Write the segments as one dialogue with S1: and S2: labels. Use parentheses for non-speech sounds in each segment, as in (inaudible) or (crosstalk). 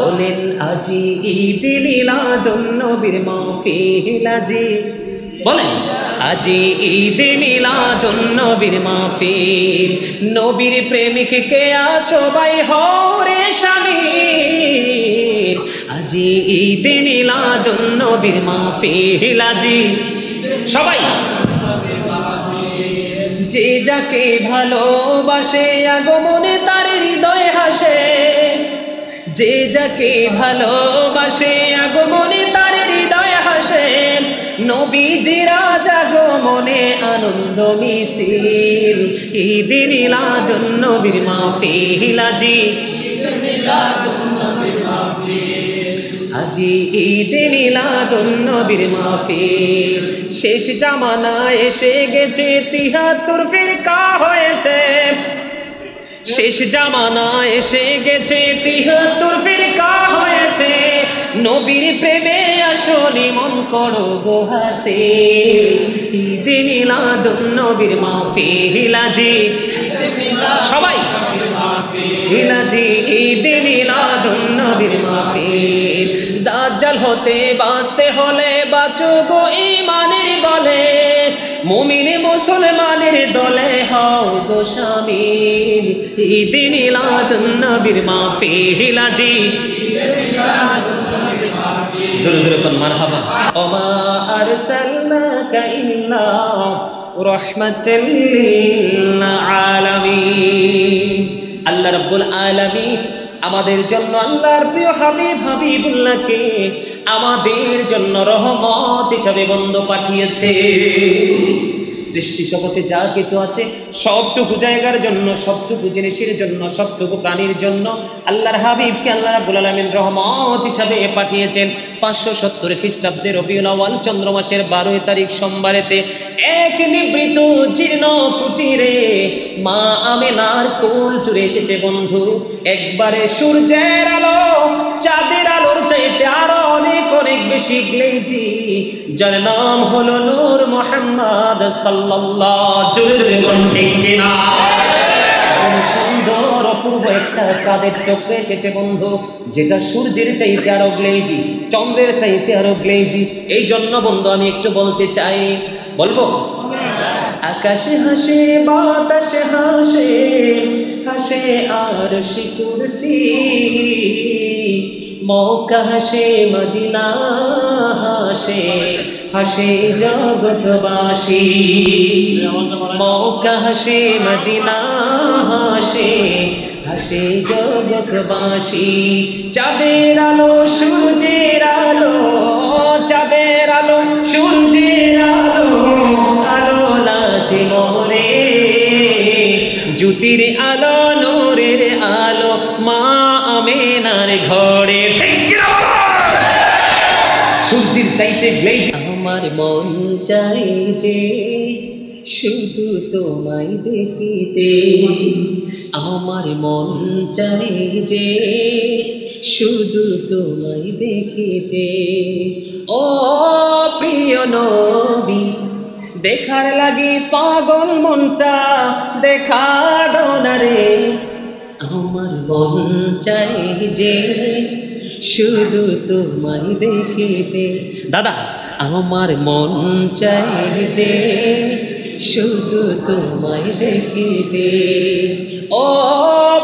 S1: বলেন আজি ঈদ মিলাদুন নবীর মাহফিল আজি। বলেন, আজি ঈদ মিলাদুন নবীর মাহফিল। নবীর প্রেমিক কে আছো ভাই হরে শামির আজি ঈদ মিলাদুন নবীর মাহফিল আজি। সবাই, যে যাকে ভালোবাসে আগমনে যে যাকে ভালোবাসে আগমনে তার হৃদয় হাসে নবীজিরা জাগমনে আনন্দ মিছিল। ঈদ মিলাদুন নবীর মাহফিল আজি। ঈদ মিলাদুন নবীর মাহফিল। শেষ জামানা এসে গেছে, তিহাত্তর ফিরকা হয়েছে। শেষ জামানা এসে গেছে, তিহাত্তর ফিরকা হয়েছে। নবীর প্রেমে আসলি মন করো গোহাসে ঈদ মিলাদুন নবীর মাহফিল আজি। সবাই হিলাজি ঈদ মিলাদুন নবীর মাহফিল। দাজ্জাল হতে বাঁচতে হলে বাঁচো গো ইমানের বলে। মুমিন মুসলমানের দলে হও গো শামিল ঈদ মিলাদুন নবীর মাহফিল আজি। জোরে জোরে কোন মারহাবা। ওমা আরসালনাকা ইল্লা রাহমাতাল লিল আলামিন। আল্লাহ রাব্বুল আলামিন আমাদের জন্য আল্লাহর প্রিয় হাবিব হাবিবুল্লাহকে আমাদের জন্য রহমত হিসাবে বন্ধ পাঠিয়েছে। সৃষ্টি জগতে যা কিছু আছে, সবটুকু জায়গার জন্য, সবটুকু জিনিসের জন্য, সবটুকু প্রাণীর জন্য আল্লাহর হাবিবকে আল্লাহ রাবুল আলমিন রহমত হিসাবে পাঠিয়েছেন। পাঁচশো সত্তর খ্রিস্টাব্দে রবিউল আওয়াল চন্দ্র মাসের বারোই তারিখ সোমবারেতে এক নিবৃত জীর্ণ কুটিরে মা আমেনার কোল চুরে এসেছে বন্ধু। একবারে সূর্যের আলো, চাঁদের আলোর চাইতে আরও অনেক অনেক বেশি গ্লেজি যার নাম হলো নূর মোহাম্মদ সাল্লাল্লাহ জোরে জোরে কোন ঠিক কিনা? সুন্দর অপূর্ব একটা চাঁদের এসেছে বন্ধু যেটা সূর্যের চাইতে আরও গ্লেজি চন্দ্রের চাইতে আরও গ্লেজি এই জন্য বন্ধু আমি একটু বলতে চাই বলব? আকাশে হাসে বাতাসে হাসে হাসে আর শিকুরসি মৌকা হাসে, মদিনা হাসে হাসে জগৎবাসী। মৌকা হাসে, মদিনা হাসে হাসে জগৎবাসী। চাঁদের আলো, সূর্যের আলো, চাঁদের আলো, সূর্যের আলো আলো লাচে মোরে জ্যোতির আলো চাইতে গ্লেজ আমার মন চাই যে শুধু তোমায় দেখিতে। আমার মন চাই যে শুধু তোমায় দেখিতে। ও প্রিয় নবী, দেখার লাগি পাগল মনটা, দেখা ডোনারে আমার মন চাই যে শুধু তোমায় দেখিতে দাদা, আমার মন চাই যে শুধু তোমায় দেখিতে ও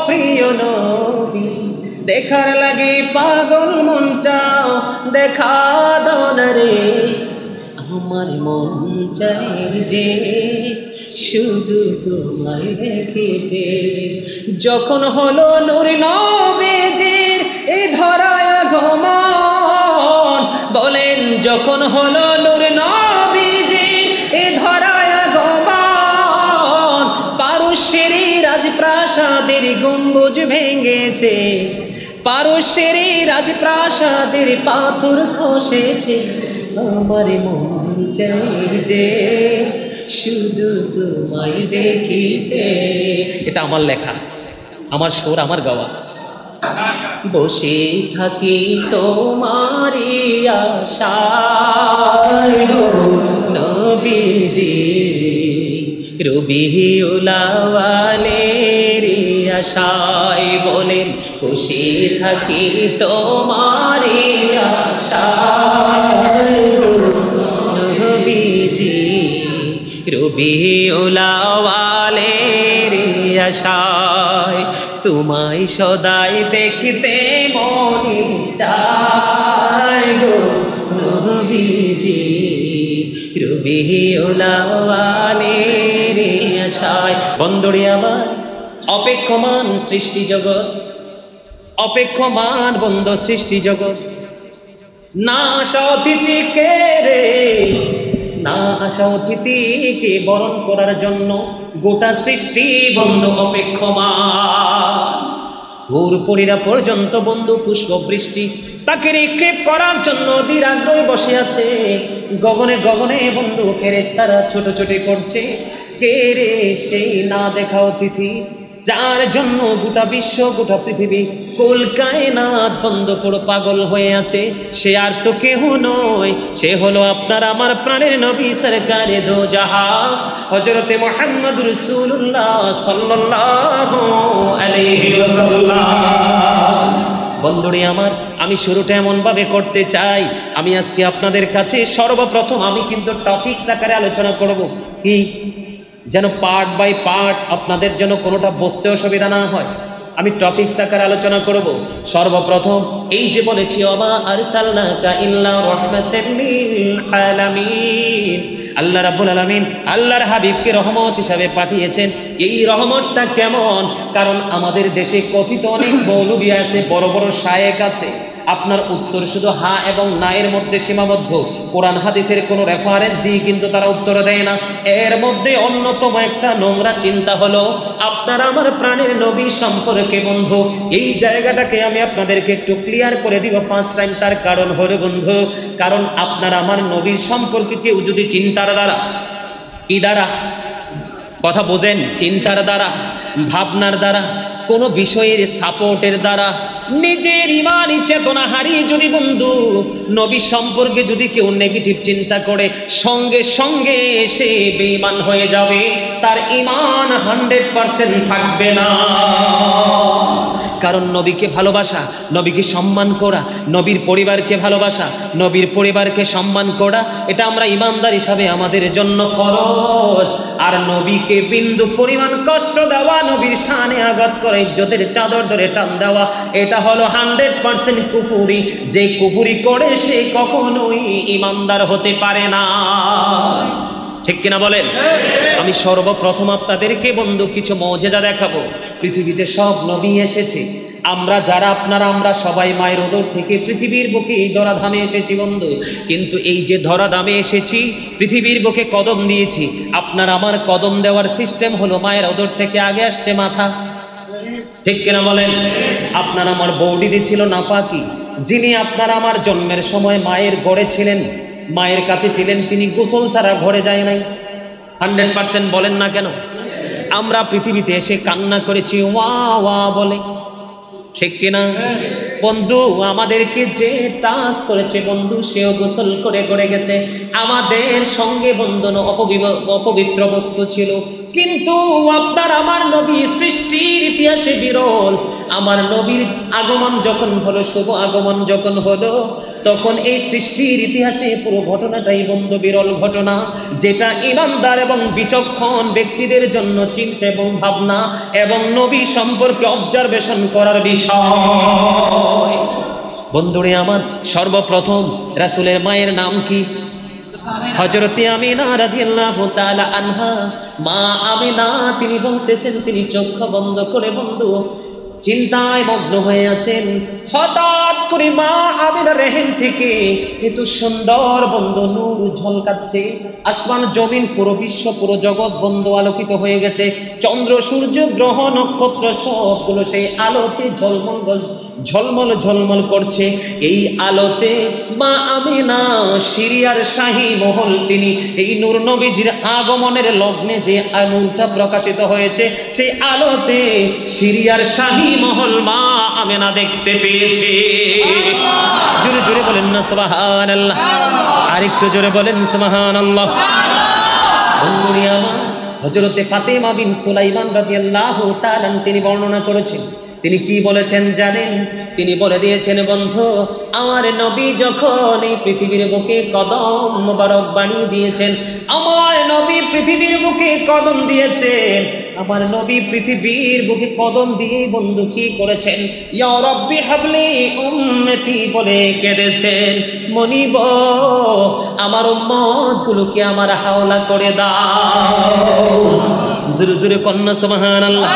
S1: প্রিয় নবী, দেখার লাগে পাগল মনটা, দেখা দনরে আমার মন চাই যে শুধু তোমায় দেখিতে যখন হলো নূর নবীজির এই যখন হলো নূর নবীজির এ ধরায় গমন পারস্যের রাজপ্রাসাদের গম্বুজ ভেঙেছে পারস্যের রাজপ্রাসাদের পাথর খসেছে, আমার মন যে শুধু তোমায় দেখিতে। এটা আমার লেখা, আমার সুর, আমার গাওয়া। বসে থাকি তোমারি আশায়। নবীজি রবি উলাওয়ালে আশায় বলেন খুশি থাকি তোমারি আশায়। নবীজি, রবিউলাওয়ালের আশায় তোমায় সদাই দেখতে মনে চায় গো নবীজি রবিউলাওয়ালের আশায় বন্দরে আমার অপেক্ষমান সৃষ্টি জগৎ, অপেক্ষমান বন্ধ সৃষ্টি জগৎ। না আসা অতিথিকে রে না আসা অতিথিকে বরণ করার জন্য গোটা সৃষ্টি বন্ধ অপেক্ষমান। ভোর পরীরা পর্যন্ত বন্ধু পুষ্প বৃষ্টি তাকে নিক্ষেপ করার জন্য অধীর বসে আছে। গগনে গগনে বন্ধু ফেরেস্তারা ছোট ছোট করছে। কে রে সেই না দেখা অতিথি যার জন্য গোটা বিশ্ব, গোটা পৃথিবী কলকায়নাথ বন্ধ পুরো পাগল হয়ে আছে, সে আর তো কেহ নয়। সে হলো আপনার, আমার প্রাণের নবী সরকারে দো হজরতে মোহাম্মদ রসুল্লাহ ওয়াসাল্লাম। বন্ধুরে আমার, আমি শুরুটা এমনভাবে করতে চাই, আমি আজকে আপনাদের কাছে সর্বপ্রথম আমি কিন্তু টপিক আকারে আলোচনা করব। কি? যেন পার্ট বাই পার্ট আপনাদের যেন কোনোটা বসতে অসুবিধা না হয়। আমি টপিক আকার আলোচনা করব। সর্বপ্রথম, এই যে বলেছি, অমা আরসালনাকা ইল্লা রাহমাতাল আলামিন। আল্লাহ রাব্বুল আলামিন আল্লাহর হাবিবকে রহমত হিসাবে পাঠিয়েছেন। এই রহমতটা কেমন? কারণ আমাদের দেশে কথিত অনেক মৌলবী আছে, বড় বড় শায়েক আছে। আপনার উত্তর শুধু হা এবং না এর মধ্যে সীমাবদ্ধ। কোরআন হাদিসের কোনো রেফারেন্স দিয়ে কিন্তু তারা উত্তর দেয় না। এর মধ্যে অন্যতম একটা নোংরা চিন্তা হলো, আপনার আমার প্রাণের নবী সম্পর্কে বন্ধু, এই জায়গাটাকে আমি আপনাদেরকে একটু ক্লিয়ার করে দিব পাঁচ টাইম তার কারণ হলো বন্ধু, কারণ আপনার আমার নবীর সম্পর্কে কেউ যদি চিন্তার দ্বারা, কি দ্বারা, কথা বোঝেন, চিন্তার দ্বারা, ভাবনার দ্বারা, কোনো বিষয়ের সাপোর্টের দ্বারা নিজের ইমান চেতনা হারিয়ে যদি বন্ধু, নবী সম্পর্কে যদি কেউ নেগেটিভ চিন্তা করে, সঙ্গে সঙ্গে সে বেঈমান হয়ে যাবে। তার ইমান হান্ড্রেড পারসেন্ট থাকবে না। কারণ নবীকে ভালোবাসা, নবীকে সম্মান করা, নবীর পরিবারকে ভালোবাসা, নবীর পরিবারকে সম্মান করা, এটা আমরা ইমানদার হিসাবে আমাদের জন্য ফরজ। আর নবীকে বিন্দু পরিমাণ কষ্ট দেওয়া, নবীর শানে আঘাত করে, ইজ্জতের চাদর ধরে টান দেওয়া, এটা হলো হান্ড্রেড পার্সেন্ট কুফুরি। যে কুফুরি করে সে কখনোই ইমানদার হতে পারে না। ঠিক কিনা বলেন? আমি সর্বপ্রথম আপনাদেরকে বন্ধু, কিছু মজেদা দেখাবো। পৃথিবীতে সব নবী এসেছে। আমরা যারা, আপনারা, আমরা সবাই মায়ের ওদর থেকে পৃথিবীর বুকে এই ধরাধামে এসেছি বন্ধু। কিন্তু এই যে ধরাধামে এসেছি, পৃথিবীর বুকে কদম দিয়েছি। আপনার আমার কদম দেওয়ার সিস্টেম হলো মায়ের ওদর থেকে আগে আসছে মাথা। ঠিক কিনা বলেন? আপনার আমার বৌডিদি ছিল না নাপাকি। যিনি আপনার আমার জন্মের সময় মায়ের গড়ে ছিলেন মায়ের কাছে ছিলেন, তিনি গোসল ছাড়া ঘরে যায় নাই। হান্ড্রেড পার্সেন্ট বলেন না কেন? আমরা পৃথিবীতে এসে কান্না করেছি, ওয়া ওয়া বলে। ঠিক কিনা বন্ধু, আমাদেরকে যে টাচ করেছে, বন্ধু, সেও গোসল করে করে গেছে। আমাদের সঙ্গে বন্ধন অপবিত্র বস্তু ছিল। কিন্তু আপনার, আমার নবী সৃষ্টির ইতিহাসে বিরল। আমার নবীর আগমন যখন হলো, শুভ আগমন যখন হলো, তখন এই সৃষ্টির ইতিহাসে পুরো ঘটনাটাই বন্ধ, বিরল ঘটনা, যেটা ইমানদার এবং বিচক্ষণ ব্যক্তিদের জন্য চিন্তা এবং ভাবনা এবং নবী সম্পর্কে অবজারভেশন করার বিষয়। বন্ধুরে আমার, সর্বপ্রথম রাসূলের মায়ের নাম কি? হজরতে আমিনা রাদিয়াল্লাহু তাআলা আনহা মা আমিনা তিনি বলতেছেন তিনি চোখ বন্ধ করে বন্ধু চিন্তায় মগ্ন হয়ে আছেন। হঠাৎ করে মা আমিনা রেহেন থেকে কিন্তু সুন্দর বন্ধ নূর ঝলকাচ্ছে। আসমান জমিন পুরো বিশ্ব, পুরো জগৎ বন্ধ আলোকিত হয়ে গেছে। চন্দ্র, সূর্য, গ্রহ, নক্ষত্র সবগুলো সেই আলোতে ঝলমল ঝলমল ঝলমল করছে। এই আলোতে মা আমিনা, সিরিয়ার শাহী মহল, তিনি এই নূর নবীজির আগমনের লগ্নে যে নূরটা প্রকাশিত হয়েছে, সেই আলোতে সিরিয়ার শাহী মহল মা আমি না দেখতে পেয়েছে। জোরে জোরে বলেন না, সুবহানাল্লাহ। আরেকটু জোরে বলেন, সুবহানাল্লাহ। আল্লাহ আমার হজরতে ফাতেমা বিন সুলাইমান রাদিয়াল্লাহু তাআলা তিনি বর্ণনা করেছেন তিনি কি বলেছেন জানেন? তিনি বলে দিয়েছেন, বন্ধু, আমার নবী যখন এই পৃথিবীর বুকে কদম মোবারক বানিয়ে দিয়েছেন, আমার নবী পৃথিবীর বুকে কদম দিয়েছেন, আমার নবী পৃথিবীর বুকে কদম দিয়ে বন্ধু কি করেছেন? রব্বি হাবলি উম্মতি বলে কেঁদেছেন। মনিব, আমার উম্মত গুলোকে আমার হাওলা করে দাও। জোরে জোরে কন্যা, সুবহানাল্লাহ।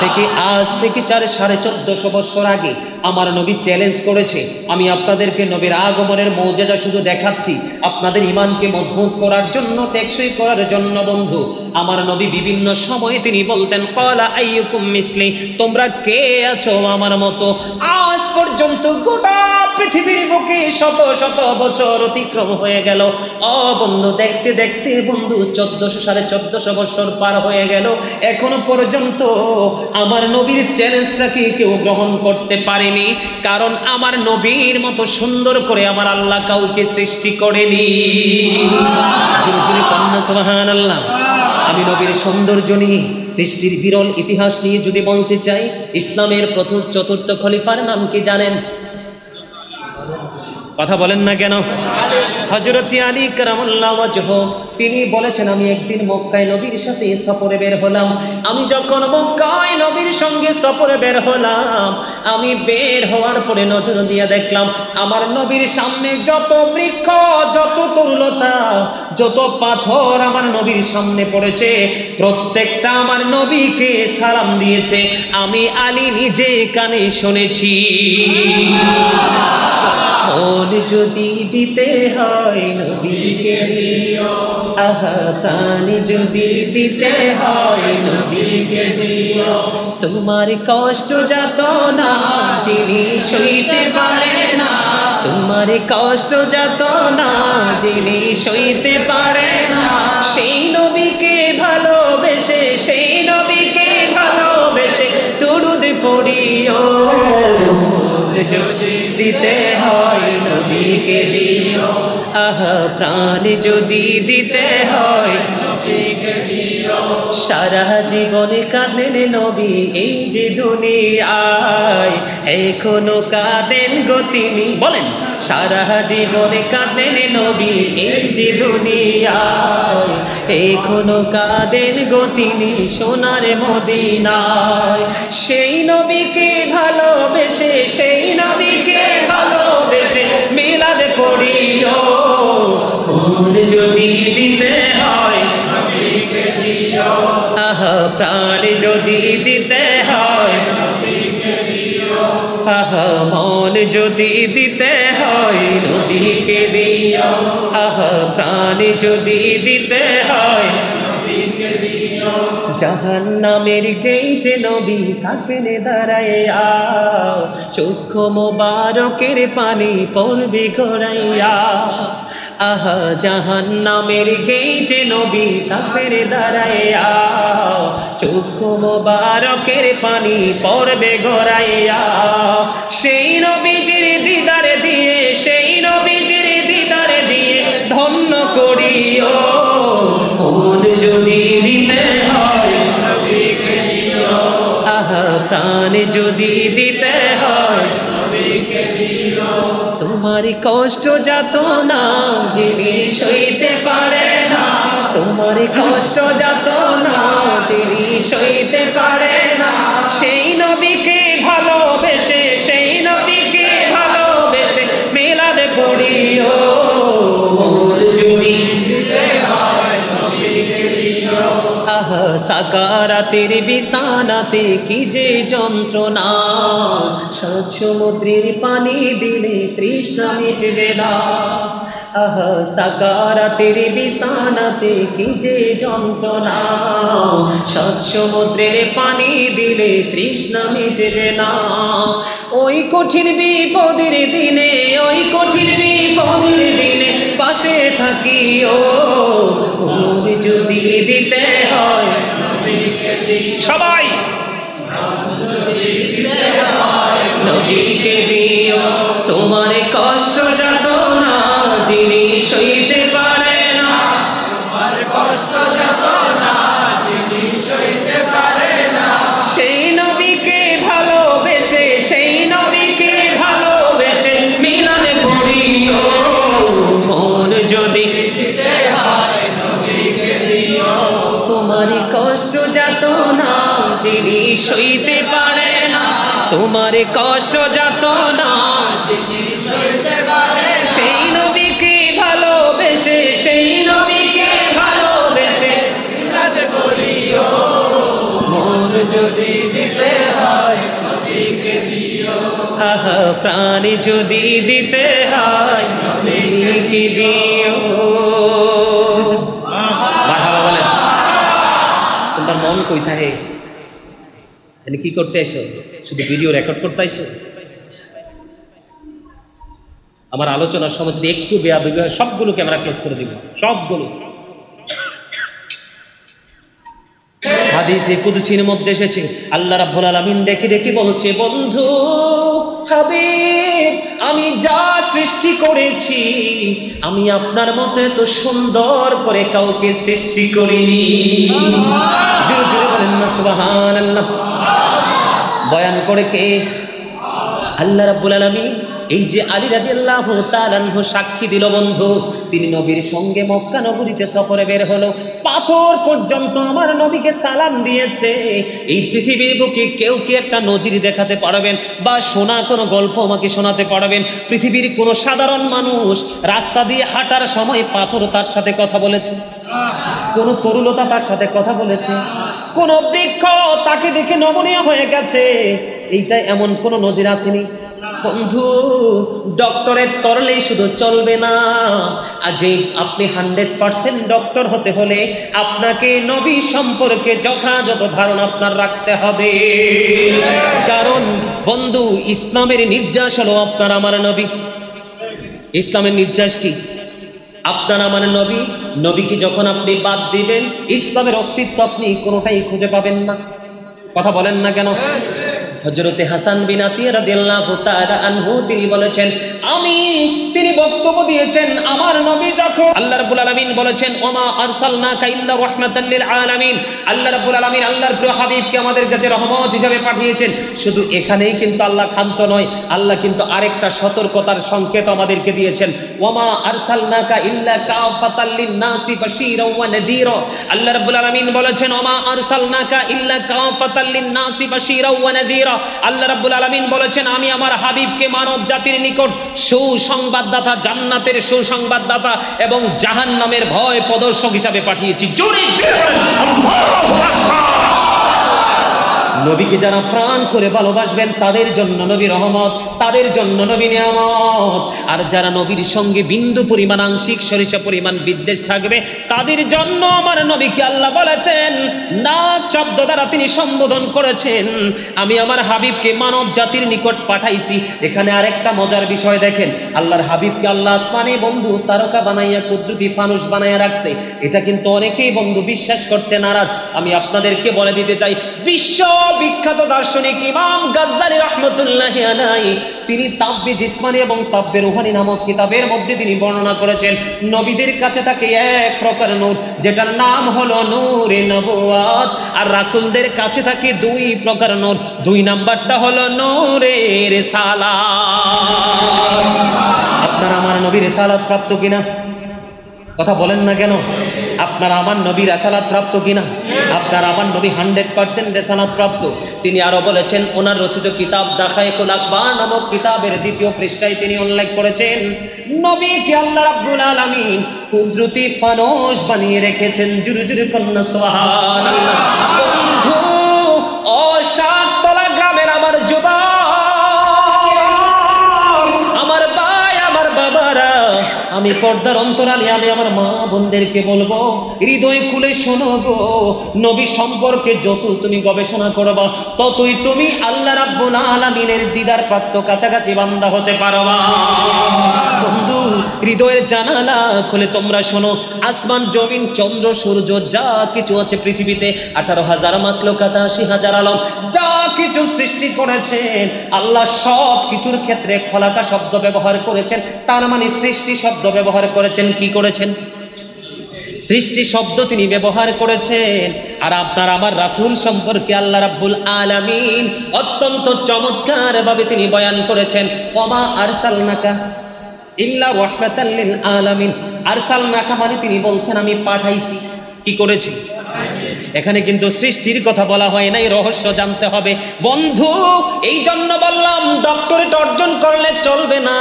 S1: থেকে আজ থেকে চার, সাড়ে চোদ্দশো বছর আগে আমার নবী চ্যালেঞ্জ করেছে। আমি আপনাদেরকে নবীর আগমনের মর্যাদা শুধু দেখাচ্ছি। আপনাদের ইমানকে মজবুত করার জন্য, টেকসই করার জন্য বন্ধু, আমার নবী বিভিন্ন সময়ে তিনি বলতেন, কলা আইয়ুকুম মিসলি তোমরা কে আছো আমার মতো? আজ পর্যন্ত গোটা পৃথিবীর বুকে শত শত বছর অতিক্রম হয়ে গেল। অ বন্ধু, দেখতে দেখতে বন্ধু, চোদ্দশো সাড়ে চোদ্দশো বছর পার হয়ে গেল। এখনও পর্যন্ত আমার নবীর চ্যালেঞ্জটাকে কেউ গ্রহণ করতে পারেনি? কারণ আমার নবীর মতো সুন্দর করে আমার আল্লাহ কাউকে সৃষ্টি করেনি। আমি নবীর সৌন্দর্য নিয়ে সৃষ্টির বিরল ইতিহাস নিয়ে যদি বলতে চাই, ইসলামের প্রথম চতুর্থ খলিফার নাম কি জানেন? কথা বলেন না কেন? হজরত আলী কারামুল্লাহ তিনি বলেছেন, আমি একদিন মক্কায় নবীর সাথে সফরে বের হলাম। আমি যখন মক্কায় নবীর সঙ্গে সফরে বের হলাম, আমি বের হওয়ার পরে নজর দিয়ে দেখলাম, আমার নবীর সামনে যত বৃক্ষ, যত তরুলতা, যত পাথর আমার নবীর সামনে পড়েছে, প্রত্যেকটা আমার নবীকে সালাম দিয়েছে। আমি আলী নিজে কানে শুনেছি। মন যদি দিতে হয় নবীকে দিও, আহা, প্রাণ যদি দিতে হয় নবীকে দিও। তোমার কষ্ট যাত না, যিনি সইতে পারে না। তোমার কষ্ট যত না, যিনি সইতে পারে না। সেই নবীকে ভালোবেসে যদি দিতে হয় নবীকে দিও। আহ প্রাণ যদি দিতে হয় সারা জীবনে কাঁদেন নবী, এই যে দুনিয়ায় এখনও কাঁদেন গো তিনি। বলেন, সারা জীবনে কাঁদেন নবী, এই যে দুনিয়ায় এখনও কাঁদেন গো তিনি সোনার মদিনায়। সেই নবীকে ভালোবেসে, সেই নবীকে ভালোবেসে মিলাদ পড়িও। যদি দিতে হয় আহা, প্রাণ যদি দিতে হয়, আহা, মন যদি দিতে হয়, নবীকে দিও। আহা, প্রাণ যদি দিতে হয় জাহান নামের গেইটে নবী দাঁড়ায় আও চক্ষু মোবারকের পানি পড়বে ঘোরাইয়া। আহা জাহান নামের গেইটে নবী থাকবেন দাঁড়াইয়া চোখ মোবারকের পানি পড়বে গড়াইয়া সেই নবীজির তোমার কষ্ট যাত না, যিনি সইতে পারে না। তোমার কষ্ট যাত না, যিনি সইতে পারে না। সেই নবীকে ভালোবেসে, সেই নবীকে ভালোবেসে মেলাতে পড়িও। সাকারাতের বিছানাতে কি যে যন্ত্রণা? সাত সমুদ্রের পানি দিলে তৃষ্ণা মিটবে না। আহ সাকারাতের বিছানাতে কি যে যন্ত্রণা। সাত সমুদ্রের পানি দিলে তৃষ্ণা মিটবে না। ওই কঠিন বিপদের দিনে ওই কঠিন বিপদের দিনে পাশে থাকিও। ওর যদি দিতে হয় সবাই। নবীকে দিও। তোমার কষ্ট যিনি সইতে পারে না। তোমার কষ্ট যত না যিনি সইতে পারে না। সেই নবীকে ভালোবেসে সেই নবীকে ভালোবেসে মিলন করিও। মন যদি তোমার কষ্ট যত না যিনি সইতে পারে না। তোমার কষ্ট যত না যিনি যদি দিতে হয় যদি দিতে হয় দিও। তোমার মন কই থাকে? কি করতে আইছো? শুধু ভিডিও রেকর্ড করতে আইছো? আমার আলোচনার সময় যদি একটু বেয়াদবি হয়, সবগুলো ক্যামেরা ক্লোজ করে দিব। সবগুলো। হাদিসে কুদসির মধ্যে এসেছে, আল্লাহ রাব্বুল আলামিন ডেকে ডেকে বলছে, বন্ধু, হাবিব, আমি যা সৃষ্টি করেছি, আমি আপনার মতো এত সুন্দর করে কাউকে সৃষ্টি করিনি। বয়ান করে কে? আল্লাহ রাব্বুল আলামিন এই যে আলী রাদিয়াল্লাহু তাআলাহু সাক্ষী দিল বন্ধু, তিনি নবীর সঙ্গে মক্কা নগরীতে সফরে বের হলো। পাথর পর্যন্ত আমার নবীকে সালাম দিয়েছে। এই পৃথিবীর বুকে কেউ কি একটা নজির দেখাতে পারবেন বা শোনা কোনো গল্প আমাকে শোনাতে পারবেন? পৃথিবীর কোনো সাধারণ মানুষ রাস্তা দিয়ে হাঁটার সময় পাথর তার সাথে কথা বলেছে। কোন তরুলতা তার সাথে কথা বলেছে। কোন বৃক্ষ তাকে দেখে নমনীয় হয়ে গেছে। এইটা এমন কোন নজির আসেনি। বন্ধু, ডক্টরের তরলেই শুধু চলবে না। আজ আপনি হান্ড্রেড পার্সেন্ট ডক্টর হতে হলে আপনাকে নবী সম্পর্কে যথাযথ ধারণা আপনার রাখতে হবে। কারণ বন্ধু, ইসলামের নির্যাস হলো আপনার আমার নবী। ইসলামের নির্যাস কি? আপনার আমার নবী, নবীকে যখন আপনি বাদ দিবেন, ইসলামের অস্তিত্ব আপনি কোনোটাই খুঁজে পাবেন না। কথা বলেন না কেন? হজরতে হাসান বিন আতিয়া রাদিয়াল্লাহু তাআলা আনহু, তিনি বলেছেন, আমি তিনি বক্তব্য দিয়েছেন, আমার নবী যখন আল্লাহ রাব্বুল আলামিন বলেছেন, ওমা আরসালনাকা ইল্লা রাহমাতান লিল আলামিন। আল্লাহ রাব্বুল আলামিন আল্লাহর প্রিয় হাবিবকে আমাদের কাছে রহমত হিসেবে পাঠিয়েছেন। শুধু এখানেই কিন্তু আল্লাহ ক্ষান্ত নয়, আল্লাহ কিন্তু আরেকটা সতর্কতার সংকেত আমাদেরকে দিয়েছেন। ওমা আরসালনাকা ইল্লা কাফাতাল লিন-নাসি বাশীরাও ওয়া নাযীরা আল্লাহ রাব্বুল আলামিন বলেছেন, ওমা আরসালনাকা ইল্লা কাফাতাল লিন-নাসি বাশীরাও ওয়া নাযীরা আল্লাহ রাব্বুল আলামিন বলেছেন, আমি আমার হাবিবকে মানব জাতির নিকট সুসংবাদদাতা, জান্নাতের সুসংবাদদাতা এবং জাহান্নামের ভয় প্রদর্শক হিসাবে পাঠিয়েছি জোরে আল্লাহু আকবার। নবীকে যারা প্রাণ করে ভালোবাসবেন, তাদের জন্য নবী রহমত, তাদের জন্য নবী নিয়ামত। আর যারা নবীর সঙ্গে বিন্দু পরিমাণ আংশিক সরিষা পরিমাণ বিদ্বেষ থাকবে, তাদের জন্য আমার নবীকে আল্লাহ বলেছেন না শব্দ দ্বারা তিনি সম্বোধন করেছেন। আমি আমার হাবিবকে মানব জাতির নিকট পাঠাইছি। এখানে আরেকটা মজার বিষয় দেখেন, আল্লাহর হাবিবকে আল্লাহ আসমানে বন্ধু, তারকা বানাইয়া, কুদ্রুতি ফানুস বানাইয়া রাখছে। এটা কিন্তু অনেকেই বন্ধু, বিশ্বাস করতে নারাজ। আমি আপনাদেরকে বলে দিতে চাই, বিশ্ব বিখ্যাত দার্শনিক ইমাম গাজ্জালি রহমতুল্লাহ তিনি তাব্বে জিসমানি এবং তাব্বে রুহানি নামক কিতাবের মধ্যে তিনি বর্ণনা করেছেন। নবীদের কাছে থাকে এক প্রকার নূর, যেটার নাম হলো নূরে নবুয়াত আর রাসূলদের কাছে থাকে দুই প্রকার নূর। দুই নাম্বারটা হলো নূরের সালা আপনার আমার নবীর সালাত প্রাপ্ত কিনা? কথা বলেন না কেন? আপনার আমার নবী রেসালাত প্রাপ্ত কিনা? আপনার আমার নবী হান্ড্রেড পার্সেন্ট রেসালাত প্রাপ্ত। তিনি আরও বলেছেন, ওনার রচিত কিতাব দেখায় আকবর নামক কিতাবের দ্বিতীয় পৃষ্ঠায় তিনি উল্লেখ করেছেন নবী কি আল্লাহ রাব্বুল আলামিন কুদরতি ফানস বানিয়ে রেখেছেন। জুরু জুরু কন্যা, সুবহানাল্লাহ। বন্ধু ও সাততলা গ্রামের আমার যুবক আমি পর্দার অন্তরালে, আমি আমার মা বোনদেরকে বলব, হৃদয় খুলে শোনো নবী সম্পর্কে যত তুমি গবেষণা করবা, ততই তুমি আল্লাহ রাব্বুল আলামিনের দিদার প্রাপ্ত কাছাকাছি বান্দা হতে পারবা। বন্ধু, হৃদয়ের জানালা খুলে তোমরা শোনো। আসমান, জমিন, চন্দ্র, সূর্য, যা কিছু আছে পৃথিবীতে, আঠারো হাজার মাকলকাত আশি হাজার আলম, যা কিছু সৃষ্টি করেছেন। আল্লাহ সব কিছুর ক্ষেত্রে খলাকা শব্দ ব্যবহার করেছেন। তার মানে সৃষ্টি শব্দ ব্যবহার করেছেন, কি করেছেন? সৃষ্টি শব্দ তিনি ব্যবহার করেছেন। আর আপনার আমার রাসুল সম্পর্কে আল্লাহ রাব্বুল আলামিন অত্যন্ত চমৎকার ভাবে তিনি বয়ান করেছেন কমা আর সালনাকা ইল্লা রাহমাতাল লিল আলামিন। আরসালনাকা মানে তিনি বলছেন, আমি পাঠাইছি। কি করেছি? এখানে কিন্তু সৃষ্টির কথা বলা হয় নাই, রহস্য জানতে হবে। বন্ধু, এই জন্য বললাম ডক্টরেট অর্জন করলে চলবে না।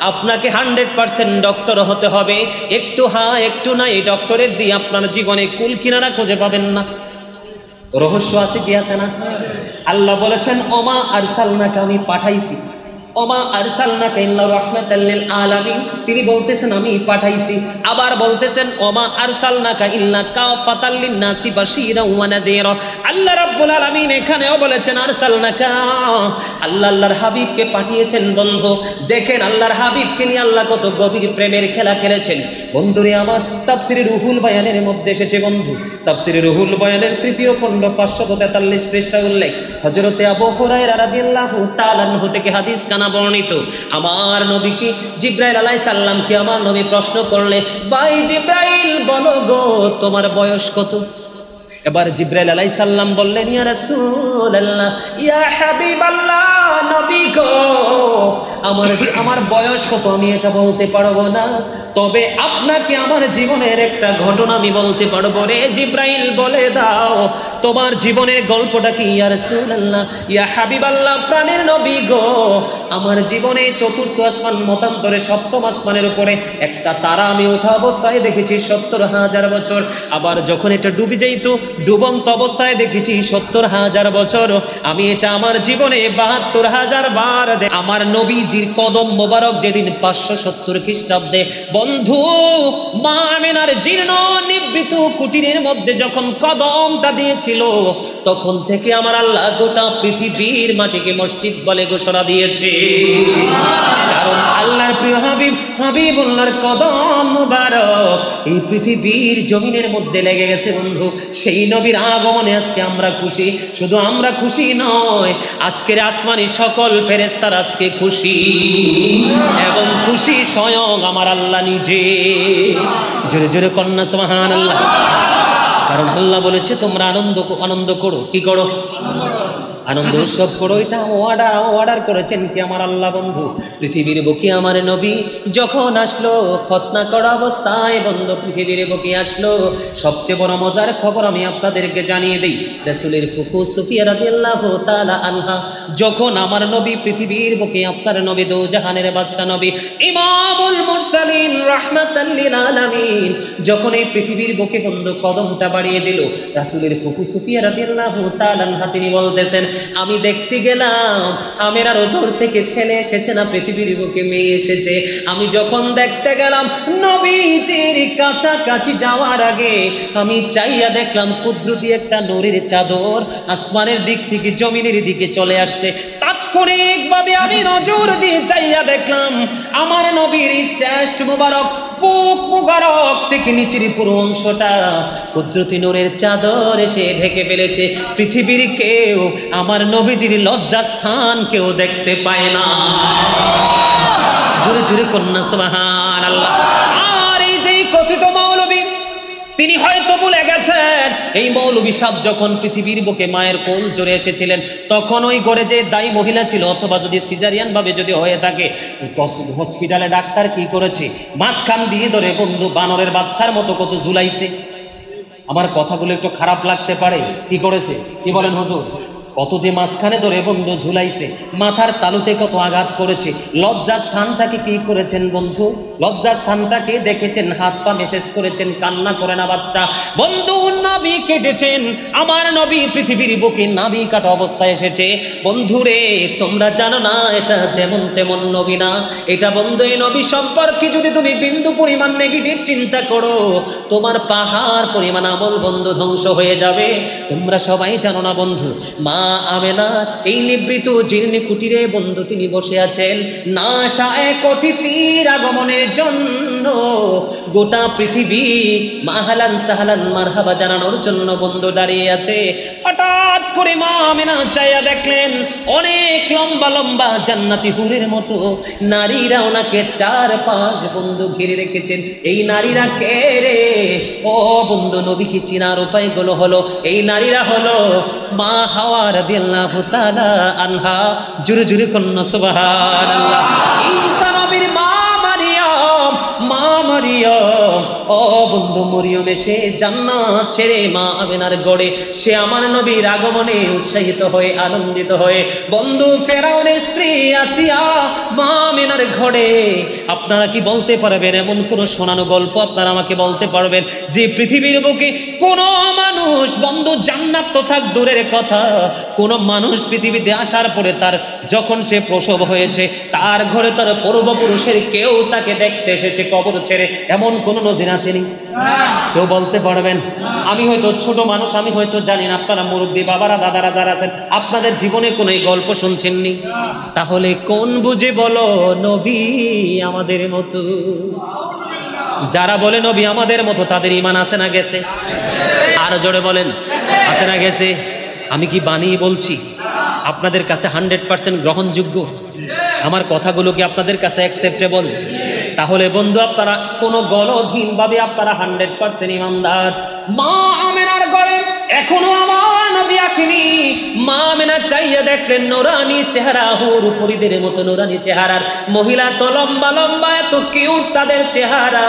S1: আপনাকে হান্ড্রেড পার্সেন্ট ডক্টর হতে হবে। একটু হা, একটু না এই ডক্টরেট দিয়ে আপনার জীবনে কুল কিনারা খুঁজে পাবেন না। রহস্য আছে কি আছে না? আল্লাহ বলেছেন, ওমা আর সালনাকে আমি পাঠাইছি। ওমা আরসালনাকা ইল্লা রাহমাতাল লিল আলামিন। তিনি বলতেছেন, আমি পাঠাইছি। আবার বলতেছেন, ওমা আরসালনাকা ইল্লা কাফাতাল লিন-নাসি বাশীরা ওয়া নাযীরা আল্লাহ রাব্বুল আলামিন এখানেও বলেছেন, আরসালনাকা, আল্লাহ আল্লাহর হাবিবকে পাঠিয়েছেন, বন্ধু। দেখেন, আল্লাহর হাবিবকে নিয়ে আল্লাহ কত গভীর প্রেমের খেলা খেলেছেন। বন্ধুরে, আমার তাফসিরে রুহুল বয়ানের মধ্যে এসেছে, বন্ধু। তাফসিরে রুহুল বয়ানের তৃতীয় খণ্ড 543 পৃষ্ঠা উল্লেখ। হযরতে আবু হুরায়রা রাদিয়াল্লাহু তাআলা থেকে হাদিস কানা বর্ণিত। আমার নবীকে জিব্রাইল আলাইহিস সাল্লামকে আমার নবী প্রশ্ন করলে, ভাই জিব্রাইল, বলো গো, তোমার বয়স কত? এবার জিব্রাইল আলাইহিস সাল্লাম বললেন, ইয়া রাসূলুল্লাহ, ইয়া হাবিবাল্লাহ, নবী গো। আমার আমার বয়স কত, আমি এটা বলতে পারব না। তবে আপনাকে আমার জীবনের একটা ঘটনা আমি বলতে পারব রে জিব্রাইল, বলে দাও। তোমার জীবনের গল্পটা কি? ইয়া রাসূলুল্লাহ, ইয়া হাবিবাল্লাহ, প্রাণের নবী গো। আমার জীবনে চতুর্থ আসমান, মতান্তরে সপ্তম আসমানের উপরে একটা তারা আমি ওঠা অবস্থায় দেখেছি সত্তর হাজার বছর। আবার যখন এটা ডুবে যাইতো, ডুবন্ত অবস্থায় দেখেছি সত্তর হাজার বছর। আমি এটা আমার জীবনে বাহাত্তর হাজার বার আমার নবীজির কদম মোবারক যেদিন পাঁচশো সত্তর খ্রিস্টাব্দে, বন্ধু, মা জীর্ণ নিবৃত কুটিরের মধ্যে যখন কদমটা দিয়েছিল, তখন থেকে আমার আল্লাহ গোটা পৃথিবীর মাটিকে মসজিদ বলে ঘোষণা দিয়েছে। কারণ আল্লাহর প্রিয় হাবিব, হাবিবুল্লাহর কদম মোবারক এই পৃথিবীর জমিনের মধ্যে লেগে গেছে, বন্ধু। সেই নবীর আগমনে আজকে আমরা খুশি। শুধু আমরা খুশি নয়, আজকের আসমানি সকল ফেরেস্তার আজকে খুশি। এবং খুশি স্বয়ং আমার আল্লাহ নিজে। জোরে জোরে কন্যা সোহান আল্লাহ কারণ আল্লাহ বলেছে, তোমরা আনন্দ আনন্দ করো। কি করো? আনন্দ উৎসব করো এটা অর্ডার অর্ডার করেছেন কি আমার আল্লাহ বন্ধু? পৃথিবীর বুকে আমার নবী যখন আসলো খতনা করা অবস্থায় বন্ধু পৃথিবীর বুকে আসলো। সবচেয়ে বড় মজার খবর আমি আপনাদেরকে জানিয়ে দিই। রাসূলের ফুফু সুফিয়া রাদিয়াল্লাহু তাআলা আনহা যখন আমার নবী পৃথিবীর বুকে আপনার নবী দো জাহানের বাদশা নবী ইমামুল মুরসালিন রাহমাতাল লিল আলামিন যখন এই পৃথিবীর বুকে বন্ধু কদমটা বাড়িয়ে দিল, রাসূলের ফুফু সুফিয়া রাদিয়াল্লাহু তাআলা আনহা তিনি বলতেছেন আমি দেখতে গেলাম আমের আর দূর থেকে ছেলে এসেছে না, পৃথিবীর বুকে মেয়ে এসেছে। আমি যখন দেখতে গেলাম, নবীজির কাছাকাছি যাওয়ার আগে, আমি চাইয়া দেখলাম, কুদরতি একটা নূরের চাদর আসমানের দিক থেকে জমিনের দিকে চলে আসছে। তাৎক্ষণিকভাবে আমি নজর দিয়ে চাইয়া দেখলাম, আমার নবীর চেস্ট মুবারক বুক মুবারক থেকে নিচের পুরো অংশটা কুদরতি চাদর এসে ঢেকে ফেলেছে। পৃথিবীর কেউ, আমার নবীজির লজ্জাস্থান কেউ দেখতে পায় না। জোরে জোরে কন্যা আর এই যে কথিত মৌলবী, তিনি হয়তো ভুলে গেছেন। এই মৌলবী সাহ যখন পৃথিবীর বুকে মায়ের কোল জোরে এসেছিলেন, তখন ওই ঘরে যে দায়ী মহিলা ছিল, অথবা যদি সিজারিয়ান ভাবে যদি হয়ে থাকে হসপিটালে ডাক্তার কি করেছে? মাঝখান দিয়ে ধরে বন্ধু বানরের বাচ্চার মতো কত ঝুলাইছে। আমার কথাগুলো একটু খারাপ লাগতে পারে। কি করেছে? কি বলেন হুজুর? কত যে মাঝখানে ধরে বন্ধু ঝুলাইছে, মাথার তালুতে কত আঘাত করেছে। লজ্জা স্থানটাকে কি করেছেন বন্ধু? লজ্জা স্থানটাকে দেখেছেন, হাত পা মেসেজ করেছেন, কান্না করে না বাচ্চা। বন্ধু, নাবি কেটেছেন, আমার নবী পৃথিবীর বুকে নাবি কাটা অবস্থায় এসেছে। বন্ধুরে, তোমরা জানো না, এটা যেমন তেমন নবী না। এটা বন্ধু, এই নবী সম্পর্কে যদি তুমি বিন্দু পরিমাণ নেগেটিভ চিন্তা করো, তোমার পাহাড় পরিমাণ আমল বন্ধু ধ্বংস হয়ে যাবে। তোমরা সবাই জানো না বন্ধু, মা আমেনা, এই নিবৃত জীর্ণ কুটিরে বন্ধু তিনি বসে আছেন। না সায় অতিথির আগমনের জন্য। গোটা পৃথিবী মাহালান সাহালান মারহাবা জানানোর জন্য বন্ধু দাঁড়িয়ে আছে। হঠাৎ করে মা আমেনা চাইয়া দেখলেন, অনেক লম্বা লম্বা জান্নাতি হুরের মতো। নারীরা ওনাকে চার পাঁচ বন্ধু ঘিরে রেখেছেন। এই নারীরা কে রে? ও বন্ধু নবীকে চিনার উপায়গুলো হলো, এই নারীরা হলো মা হাওয়া রাদিয়াল্লাহু তাআলা আনহা। জুরে জুরে কন্যা সুবহানাল্লাহ। ঈসা নবীর মা má মারিয়াম ও বন্ধু মরিয়ম, এসে জান্নাত ছেড়ে মা আমেনার গড়ে, সে আমার নবীর আগমনে উৎসাহিত হয়ে, আনন্দিত হয়ে, বন্ধু ফেরাউনের স্ত্রী আসিয়া মা আমেনার ঘরে। আপনারা কি বলতে পারবেন এমন শোনানো গল্প? আপনারা আমাকে বলতে পারবেন যে পৃথিবীর বুকে কোন মানুষ, বন্ধু, জান্নাত তো থাক দূরের কথা, কোন মানুষ পৃথিবীতে আসার পরে তার যখন সে প্রসব হয়েছে, তার ঘরে তার পূর্বপুরুষের কেউ তাকে দেখতে এসেছে, কবর ছেড়ে এমন কোন নজির আসেনি। কেউ বলতে পারবেন, আমি হয়তো ছোট মানুষ, আমি হয়তো জানি না আপনারা মুরব্বী বাবারা, দাদারা যারা আছেন, আপনাদের জীবনে কোনো এই গল্প শুনছেননি? তাহলে কোন বুঝে বলো, নবী আমাদের মতো? যারা বলে নবী আমাদের মতো, তাদের ইমান আসে না গেছে? আরও জোরে বলেন, আসে না গেছে? আমি কি বানিয়ে বলছি? আপনাদের কাছে হান্ড্রেড পার্সেন্ট গ্রহণযোগ্য? আমার কথাগুলো কি আপনাদের কাছে অ্যাকসেপ্টেবল তাহলে বন্ধু আপনারা কোনো গলধীনভাবে আপনারা হান্ড্রেড পার্সেন্ট ইমানদার। মা আমেনার ঘরে এখনও আমার নবী আসেনি। মা আমেনা চাইয়া দেখলেন নোরানি চেহারা হুর পরিদের মতো নোরানি চেহারার মহিলা তো লম্বা লম্বা, এত কিউট তাদের চেহারা।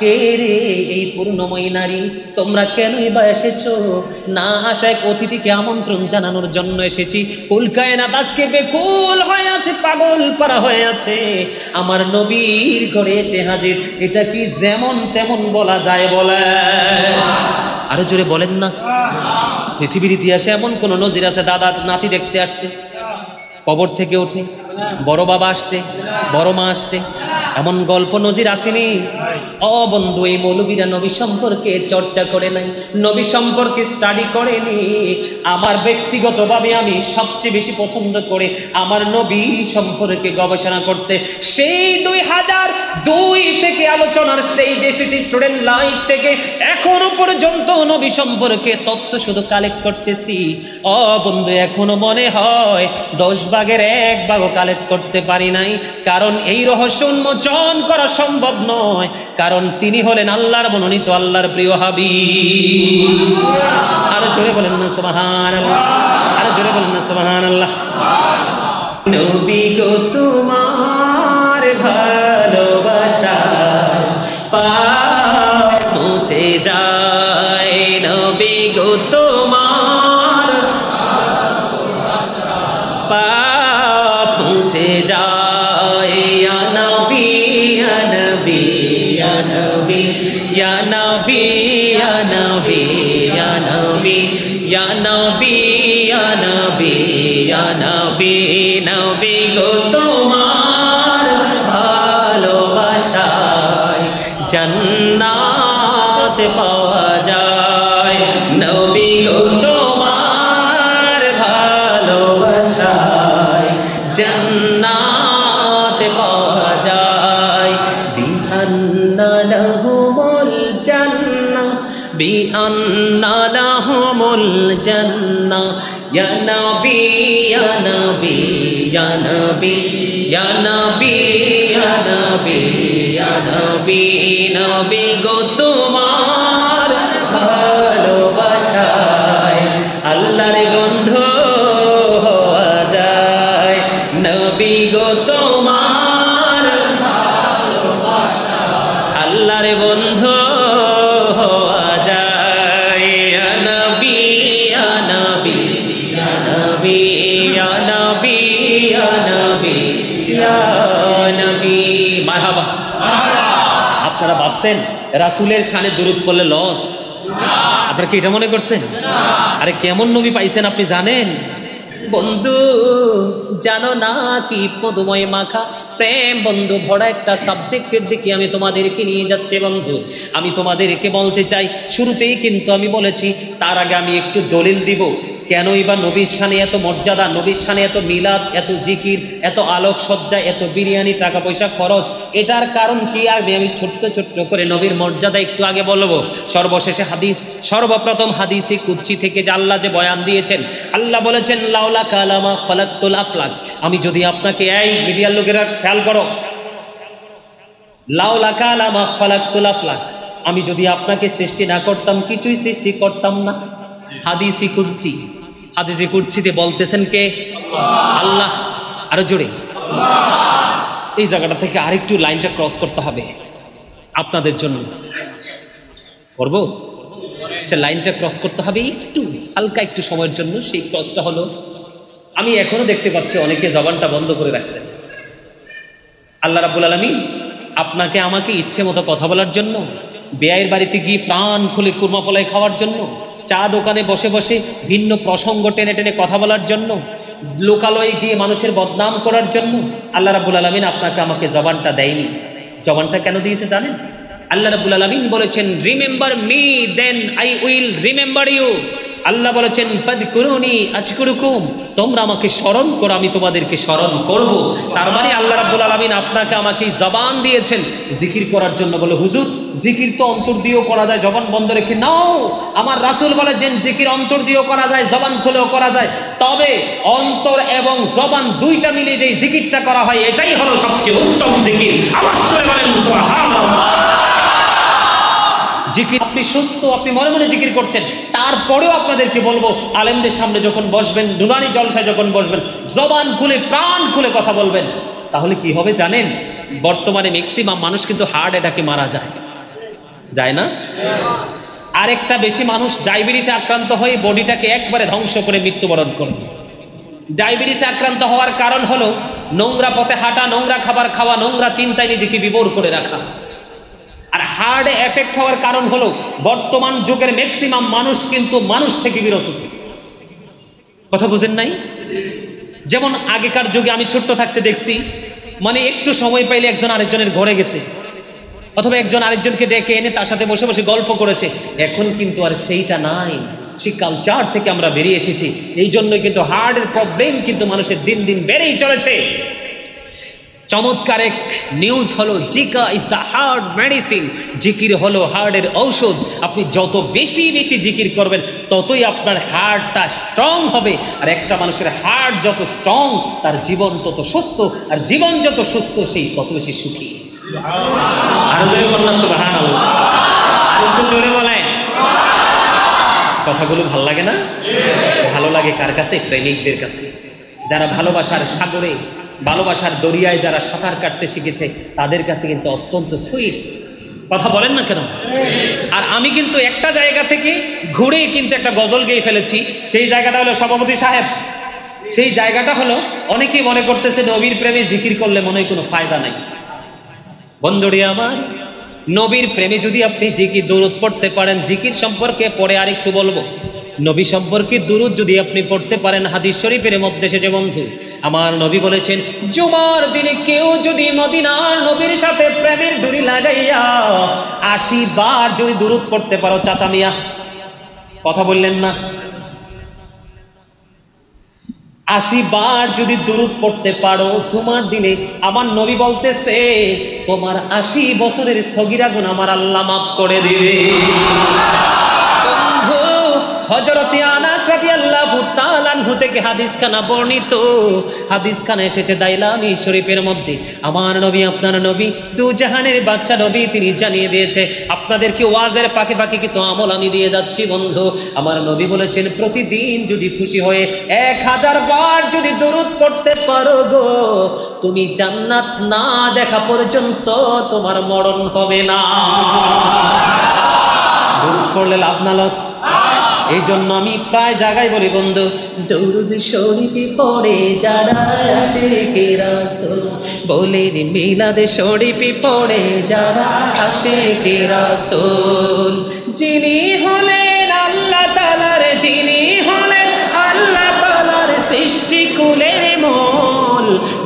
S1: কে রে এই পূর্ণময়ী নারী? তোমরা কেনই বা এসেছ? না আসা এক অতিথিকে আমন্ত্রণ জানানোর জন্য এসেছি। কুলকায় না দাসকে বেকুল হয়ে আছে, পাগল পারা হয়ে আছে। আমার নবীর ঘরে এসে হাজির। এটা কি যেমন তেমন বলা যায় বলে? আরও জোরে বলেন না। পৃথিবীর ইতিহাসে এমন কোন নজির আছে, দাদা, নাতি দেখতে আসছে। কবর থেকে ওঠে বড় বাবা আসছে, বড় মা আসছে, এমন গল্প নজির আসেনি। ও বন্ধু, এই মৌলবীরা নবী সম্পর্কে চর্চা করে নাই, নবী সম্পর্কে স্টাডি করেনি আমার ব্যক্তিগতভাবে আমি সবচেয়ে বেশি পছন্দ করে আমার নবী সম্পর্কে গবেষণা করতে। সেই দুই হাজার দুই থেকে আলোচনার স্টেজে এসেছি স্টুডেন্ট লাইফ থেকে। এখনও পর্যন্ত নবী সম্পর্কে তথ্য শুধু কালেক্ট করতেছি। অ বন্ধু, এখনও মনে হয় দশ ভাগের এক ভাগও কালেক্ট করতে পারি নাই। কারণ এই রহস্য উন্মোচন করা সম্ভব নয়। কারণ তিনি হলেন আল্লাহর মনোনীত, আল্লাহর প্রিয় হাবি আরও জোরে বলেন না আল্লাহ আরও জোরে বলেন না সুবহান আল্লাহ নবী গো, তোমার ভালোবাসা পা মুছে যায়। নবী গো Nabi, Ya Nabi, Ya Nabi, Ya Nabi, Nabi go to my ভাবছেন রাসূলের শানে দরুদ করলে লস আপনারা কি এটা মনে করছেন? আরে কেমন নবী পাইছেন আপনি জানেন? বন্ধু, জানো না কি পদময় মাখা? প্রেম বন্ধু ভরা একটা সাবজেক্টের দিকে আমি তোমাদেরকে নিয়ে যাচ্ছে বন্ধু। আমি তোমাদেরকে বলতে চাই, শুরুতেই কিন্তু আমি বলেছি, তার আগে আমি একটু দলিল দিব। কেনই বা নবীর সানে এত মর্যাদা, নবীর সানে এত মিলাদ, এত জিকির, এত আলোক সজ্জা এত বিরিয়ানি টাকা পয়সা খরচ, এটার কারণ কি? আমি আমি ছোট্ট ছোট্ট করে নবীর মর্যাদা একটু আগে বলব। সর্বশেষে হাদিস, সর্বপ্রথম হাদিসে কুচ্ছি থেকে যে আল্লাহ যে বয়ান দিয়েছেন, আল্লাহ বলেছেন, লাউলা কালামা খলাকুল আফলাক। আমি যদি আপনাকে এই মিডিয়ার লোকেরা খেয়াল করো, লাউলা কালামা খলাকুল আফলাক। আমি যদি আপনাকে সৃষ্টি না করতাম, কিছুই সৃষ্টি করতাম না। হাদিসি কুদসি। হাদিসি কুদসিতে বলতেছেন কে? আল্লাহ। আরও জোরে। এই জায়গাটা থেকে আরেকটু লাইনটা ক্রস করতে হবে আপনাদের জন্য। করব? সে লাইনটা ক্রস করতে হবে একটু, হালকা একটু সময়ের জন্য। সেই ক্রসটা হলো, আমি এখনও দেখতে পাচ্ছি অনেকে জবানটা বন্ধ করে রাখছেন। আল্লাহ রাবুল আলমী আপনাকে আমাকে ইচ্ছে মতো কথা বলার জন্য বেয়ের বাড়িতে গিয়ে প্রাণ খুলে কুরমা ফলাই খাওয়ার জন্য চা দোকানে বসে বসে ভিন্ন প্রসঙ্গ টেনে টেনে কথা বলার জন্য, লোকালয়ে গিয়ে মানুষের বদনাম করার জন্য আল্লাহ রাবুল আলমিন আপনাকে আমাকে জবানটা দেয়নি। জবানটা কেন দিয়েছে জানেন? আল্লাহ রাবুল আলমিন বলেছেন remember me then I will remember you আল্লাহ বলেছেন তোমরা আমাকে স্মরণ করো, আমি তোমাদেরকে স্মরণ করব। তার মানে আল্লাহ রাব্বুল আলামিন আপনাকে আমাকে জবান দিয়েছেন জিকির করার জন্য। বলে, হুজুর, জিকির তো অন্তর দিয়েও করা যায়, জবান বন্ধ রেখে নাও। আমার রাসূল বলেছেন, জিকির অন্তর দিয়েও করা যায়, জবান খুলেও করা যায়। তবে অন্তর এবং জবান দুইটা মিলে যেই জিকিরটা করা হয়, এটাই হলো সবচেয়ে উত্তম জিকির। সুবহানাল্লাহ। জিকির, আপনি সুস্থ, আপনি মনে মনে জিকির করছেন, তারপরেও আপনাদেরকে বলব, আলেমদের সামনে যখন বসবেন নুরানি জলসায় যখন বসবেন, জবান খুলে, প্রাণ খুলে কথা বলবেন, তাহলে কি হবে জানেন? বর্তমানে ম্যাক্সিমাম মানুষ কিন্তু হার্ট অ্যাটাকে মারা যায়। যায় না? আরেকটা বেশি মানুষ ডায়াবেটিসে আক্রান্ত হয়ে বডিটাকে একবারে ধ্বংস করে মৃত্যুবরণ করে। ডায়াবেটিসে আক্রান্ত হওয়ার কারণ হলো, নোংরা পথে হাঁটা, নোংরা খাবার খাওয়া, নোংরা চিন্তায় নিজেকে বিবর করে রাখা। আর হার্ট এফেক্ট হওয়ার কারণ হলো বর্তমান যুগের ম্যাক্সিমাম মানুষ কিন্তু মানুষ থেকে বিরত। কথা বুঝেন নাই? যেমন আগেকার যুগে আমি ছোট্ট থাকতে দেখছি মানে একটু সময় পাইলে একজন আরেকজনের ঘরে গেছে, অথবা একজন আরেকজনকে ডেকে এনে তার সাথে বসে বসে গল্প করেছে। এখন কিন্তু আর সেইটা নাই। সেই কালচার থেকে আমরা বেরিয়ে এসেছি। এই জন্যই কিন্তু হার্টের প্রবলেম কিন্তু মানুষের দিন দিন বেড়েই চলেছে। চমৎকার এক নিউজ হলো, জিকা ইজ দ্য হার্ড মেডিসিন জিকির হলো হার্টের ঔষধ। আপনি যত বেশি বেশি জিকির করবেন, ততই আপনার হার্টটা স্ট্রং হবে। আর একটা মানুষের হার্ট যত স্ট্রং তার জীবন তত সুস্থ। আর জীবন যত সুস্থ, সেই তত বেশি সুখী। জোরে বলেন। কথাগুলো ভালো লাগে না? ভালো লাগে কার কাছে? প্রেমিকদের কাছে। যারা ভালোবাসার সাগরে ভালোবাসার দরিয়ায় যারা সাঁতার কাটতে শিখেছে, তাদের কাছে কিন্তু অত্যন্ত সুইট কথা বলেন না কেন? আর আমি কিন্তু একটা জায়গা থেকে ঘুরে কিন্তু একটা গজল গেয়ে ফেলেছি। সেই জায়গাটা হলো সভাপতি সাহেব। সেই জায়গাটা হলো, অনেকেই মনে করতেছে নবীর প্রেমে জিকির করলে মনে হয় কোনো ফায়দা নাই। বন্ধুরি আমার, নবীর প্রেমে যদি আপনি জিকির দূরত পড়তে পারেন, জিকির সম্পর্কে পরে আরেকটু বলব। নবী সম্পর্কে দুরুদ যদি আপনি পড়তে পারেন হাদিস শরীফের মধ্যে এসেছে বন্ধু, আমার নবী বলেছেন, জুমার দিনে কেউ যদি মদিনার নবীর সাথে প্রেমের ডুরি লাগাইয়া আশি বার যদি দুরুদ পড়তে পারো, চাচা মিয়া, কথা বললেন না? আশি বার যদি দুরুদ পড়তে পারো, জুমার দিনে আমার নবী বলতেছে, তোমার আশি বছরের সগিরা গুণ আমার আল্লাহ মাফ করে দিবে। হজরতে আনাস রাদিয়াল্লাহু তাআলা আনহু থেকে হাদিস খানা বর্ণিত। হাদিস খানা এসেছে দাইলামি শরীফের মধ্যে। আমার নবী, আপনার নবী, দু জাহানের বাদশা নবী তিনি জানিয়ে দিয়েছে, আপনাদেরকে ওয়াজের পাকে পাকে কিছু আমল আমি দিয়ে যাচ্ছি, বন্ধু। আমার নবী বলেছেন, প্রতিদিন যদি খুশি হয়ে এক হাজার বার যদি দরুদ পড়তে পারো গো, তুমি জান্নাত না দেখা পর্যন্ত তোমার মরণ হবে না। দরুদ পড়লে লাভ না, লস। এই জন্য আমি প্রায় জায়গায় বলি, বন্ধু। দৌড় শরীফে পড়ে যারা আসে কে রাসূল, বলে রে মিলাদে শরীফে পড়ে যারা আসে কে রাসূল। যিনি হলেন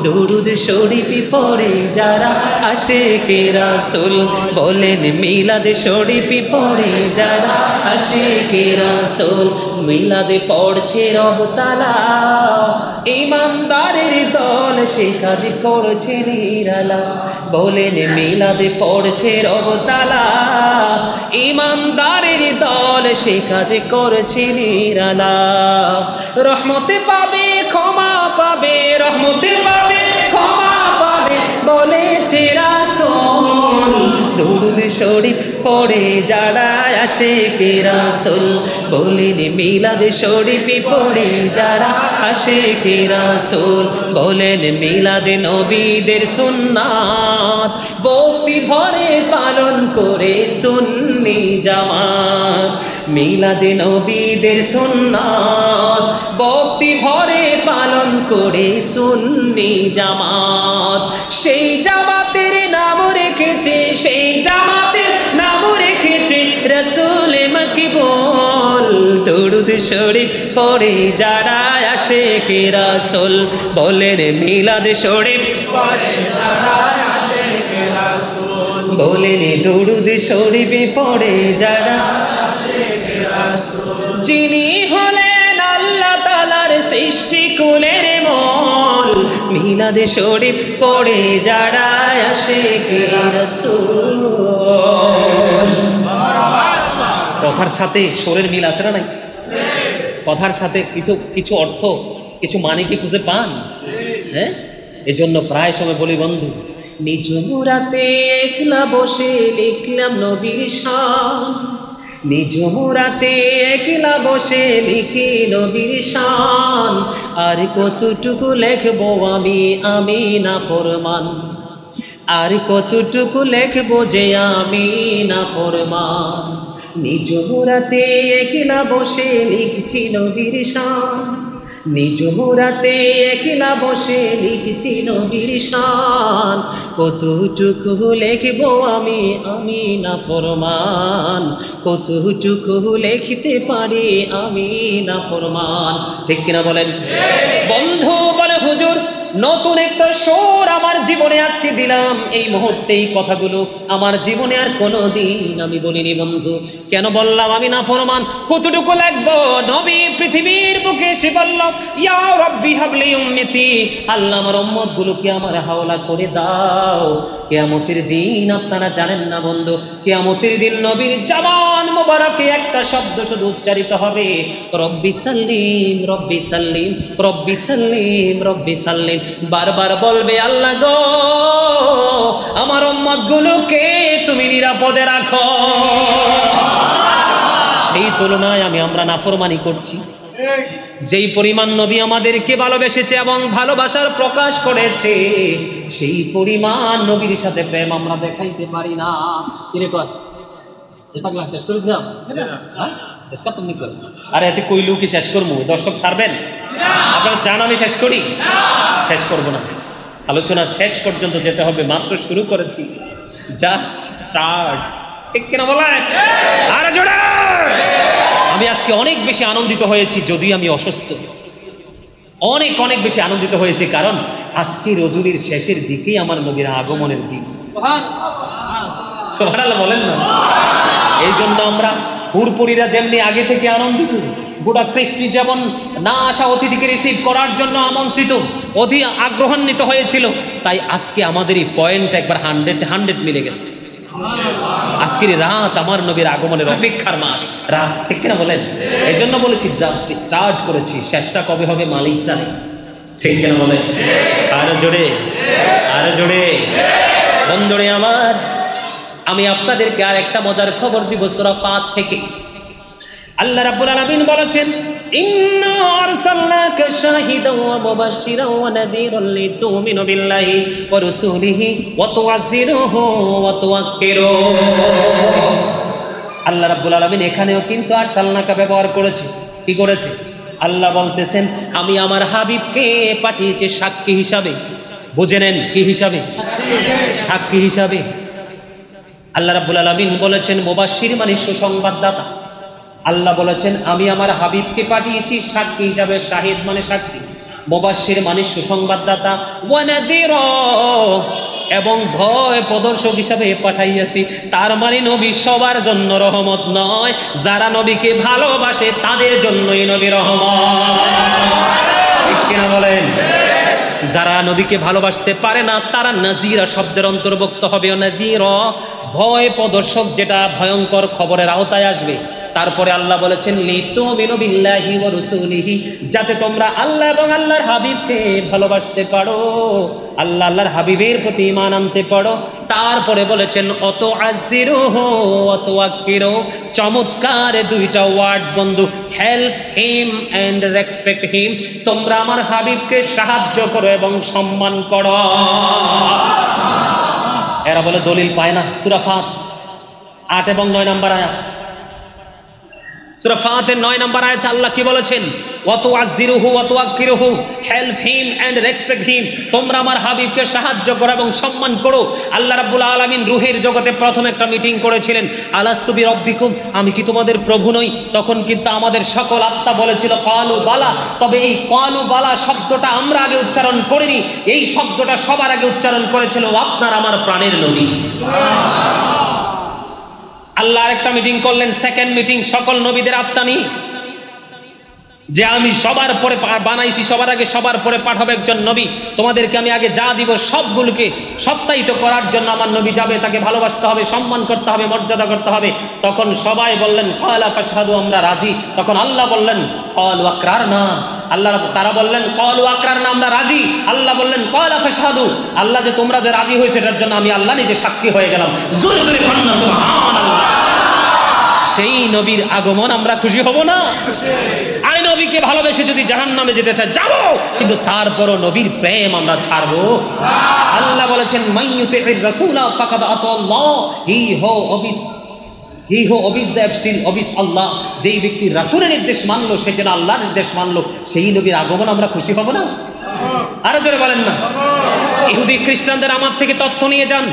S1: দরুদ শরীফে পড়ে যারা আসে কে রাসূল বলেন, মিলাদে শরীফে পড়ে যারা আসে কে রাসূল মিলাদে পড়ছে রবতালা ইমানদারের দল সে কাজ করছে নিরালা। বলেন, মিলাদে পড়ছে রবতালা ইমানদারের দল সে কাজ করছে নিরালা। রহমতে পাবে, ক্ষমা পাবে রহমতে পাবে ক্ষমা পাবে বলেছে রাসুল। দুরুদ শরীফ পড়ে যারা আসে কে রাসুল? বলেন মিলাদ শরীফ পড়ে যারা আসে কে রাসুল? বলেন মিলাদ নবীদের সুন্নাত ভক্তি ভরে পালন করে সুন্নি জামাত। মিলাদে নবীদের সুন্নাত। ভক্তি ভরে পালন করে সুন্নি জামাত। সেই জামাতের নাম রেখেছে, সেই জামাতের নাম রেখেছে রসুল মকিবল। দরুদ শরীফ পড়ে যারা আসে কে রাসুল? বলেন মিলাদ শরীফ বলেন, দরুদ শরীফ পড়ে যারা। যিনি হলেন আল্লাহ তালার সৃষ্টি কুলের মল। মিলাদে শরীফ পড়ে যারা আসে কথার সাথে সোরের মিল আছে না নাই? কথার সাথে কিছু কিছু অর্থ, কিছু মানে কি খুঁজে পান? হ্যাঁ? এজন্য প্রায় সময় বলি, বন্ধু নিজ মুরাতে একলা বসে লিখলাম নবীর শান। নিজ মুরাতে একলা বসে লিখি নবীর শান। আর কতটুকু লেখবো আমি আমি না ফরমান? আর কতটুকু লেখবো যে আমি না ফরমান? নিজ মুরাতে একলা বসে লিখছি নবীর শান। নিজ মুরাতে একলা বসে লিখছি নবীর শান। কতটুকু লিখব আমি আমি না ফরমান। কতটুকু লিখতে পারি আমি না ফরমান। ঠিক কিনা বলেন? বন্ধু বলে হুজুর নতুন একটা সোর আমার জীবনে আজকে দিলাম। এই মুহূর্তে এই কথাগুলো আমার জীবনে আর কোনো দিন আমি বলিনি, বন্ধু। কেন বললাম আমি না, ফরমান? কতটুকু লাগবো? নবী পৃথিবীর বুকে এসে বললাম ইয়া রব্বি হাবলি উম্মতি। আল্লাহ আমার উম্মত গুলোকে আমার হাওলা করে দাও। কেয়ামতের দিন আপনারা জানেন না, বন্ধু, কেয়ামতের দিন নবীর জামান মোবারকে একটা শব্দ শুধু উচ্চারিত হবে। রব্বি সাল্লিম রব্বি সাল্লিম রব্বি সাল্লিম রব্বি সাল্লিম। বারবার বলবে আল্লাহ গো আমার উম্মত গুলোকে তুমি নিরাপদে রাখো। সেই তুলনায় আমি আমরা নাফরমানি করছি। যেই পরিমাণ নবী আমাদেরকে ভালোবেসেছে এবং ভালোবাসার প্রকাশ করেছে সেই পরিমাণ নবীর সাথে প্রেম আমরা দেখাইতে পারি না। পাগলা শেষ করে দিলাম? হ্যাঁ? শেষ নি কই? আরে এতে কইলু কি শেষ করব দর্শক ছাড়বেন? আপনারা চান আমি শেষ করি? শেষ করব না। আলোচনা শেষ পর্যন্ত যেতে হবে মাত্র শুরু করেছি। জাস্ট স্টার্ট ঠিক কিনা বলেন? আরে জোরে! আমি আজকে অনেক বেশি আনন্দিত হয়েছি যদিও আমি অসুস্থ। অনেক অনেক বেশি আনন্দিত হয়েছে কারণ আজকে রজনীর শেষের দিকেই আমার নবীর আগমনের দিক সোহানাল্লাহ বলেন না? এই জন্য আমরা হুরপুরীরা যেমনি আগে থেকে আনন্দিত, গোটা সৃষ্টি যেমন না আসা অতিথিকে রিসিভ করার জন্য আমন্ত্রিত, অধি আগ্রহান্বিত হয়েছিল, তাই আজকে আমাদের এই পয়েন্ট একবার হান্ড্রেড হান্ড্রেড মিলে গেছে। আজকের রাত আমার নবীর আগমনের অপেক্ষার মাস। রাত, ঠিক কিনা বলেন? এই জন্য বলেছি জাস্ট স্টার্ট করেছি। শেষটা কবে হবে মালিক জানে। ঠিক কিনা বলেন? আরও জোরে আরও জোরে। বন্ধুরে আমার আমি আপনাদেরকে আর একটা মজার খবর দিব সূরা ফাত থেকে। আল্লাহ রাব্বুল আলামিন বলেছেন, ইন্না আরসালনাকা শাহিদান ওয়া মুবাশশিরান ওয়া নাযীরান লিতুমিনু বিল্লাহি ওয়া রাসূলিহি ওয়া তুআযযিরুহু ওয়া তুওয়াক্কিরুহু আল্লাহ রাব্বুল আলামিন এখানেও কিন্তু আরসালনাকা ব্যবহার করেছে। কি করেছে? আল্লাহ বলতেছেন, আমি আমার হাবিবকে পাঠিয়েছি সাক্ষী হিসাবে। বুঝে নেন, কি হিসাবে? সাক্ষী হিসাবে। আল্লাহ রাব্বুল আলামিন বলেছেন, মুবাশশির মানে সুসংবাদদাতা। আল্লাহ বলেছেন, আমি আমার হাবিবকে পাঠিয়েছি, সাক্ষী হিসাবে, শাহিদ মানে সাক্ষী। মুবাশশির মানে সুসংবাদদাতা। এবং ভয় প্রদর্শক হিসাবে পাঠাইয়াছি। তার মানে নবী সবার জন্য রহমত নয়, যারা নবীকে ভালোবাসে, তাদের জন্যই নবী রহমত। কিনা বলেন? যারা নবীকে ভালোবাসতে পারে না, তারা নাজিরা শব্দের অন্তর্ভুক্ত হবে নাজির ভয় প্রদর্শক যেটা ভয়ঙ্কর খবরের আওতায় আসবে। তারপরে আল্লাহ বলেছেন লিতু বিল্লাহি ওয়া রাসূলিহি যাতে তোমরা আল্লাহ এবং আল্লাহর হাবিবকে ভালোবাসতে পারো, আল্লাহ আল্লাহর হাবিবের প্রতি ঈমান আনতে পারো। তারপরে বলেছেন অত আজিরুহু অত আকিরু চমৎকার দুইটা ওয়ার্ড বন্ধু, help him and respect him তোমরা আমার হাবিবকে সাহায্য করো এবং সম্মান করো। এরা বলে দলিল পায় না, সুরা ফাত, আট এবং নয় নাম্বার আয়াত। সুরা নয় নাম্বার আয়াতে আল্লাহ কি বলেছেন? হিম এন্ড রেসপেক্ট হিম তোমরা আমার হাবিবকে সাহায্য করো এবং সম্মান করো। আল্লাহ জগতে একটা মিটিং করেছিলেন। আমি কি তোমাদের প্রভু নই? তখন কিন্তু আমাদের সকল আত্মা বলেছিল, কালু বালা। তবে এই কালু বালা শব্দটা আমরা আগে উচ্চারণ করিনি। এই শব্দটা সবার আগে উচ্চারণ করেছিল আপনার আমার প্রাণের নবী। আল্লাহ আরেকটা মিটিং করলেন সেকেন্ড মিটিং সকল নবীদের আত্মা নিয়ে। যে আমি সবার পরে বানাইছি, সবার আগে সবার পরে পাঠাবো একজন নবী, তোমাদেরকে আমি আগে যা দিব সবগুলোকে সত্যায়িত করার জন্য আমার নবী যাবে, তাকে ভালোবাসতে হবে, সম্মান করতে হবে, মর্যাদা করতে হবে। তখন সবাই বললেন আমরা রাজি। তখন আল্লাহ বললেন না আল্লাহ তারা বললেন, কল ওয়াকরার না, আমরা রাজি। আল্লাহ বললেন কয়লা ফাসাদু আল্লাহ যে তোমরা যে রাজি হয়েছে, এটার জন্য আমি আল্লাহ নিজে সাক্ষী হয়ে গেলাম। সেই নবীর আগমন আমরা খুশি হব না? আই নবীকে ভালোবেসে যদি জাহান নামে যেতে চাই যাব। কিন্তু তারপরও নবীর প্রেম আমরা ছাড়বো। আল্লাহ বলেছেন মাইয়ুতে রাসূলা ফাকাদ আতাল্লাহ। হি হো, অবিস হি হো অবিস দ্য স্টিল অবিস আল্লাহ যেই ব্যক্তি রাসূলের নির্দেশ মানলো, সে যেন আল্লাহর নির্দেশ মানলো, সেই নবীর আগমন আমরা খুশি হব না? আরও জোরে বলেন না। ইহুদি খ্রিস্টানদের আমার থেকে তথ্য নিয়ে যান।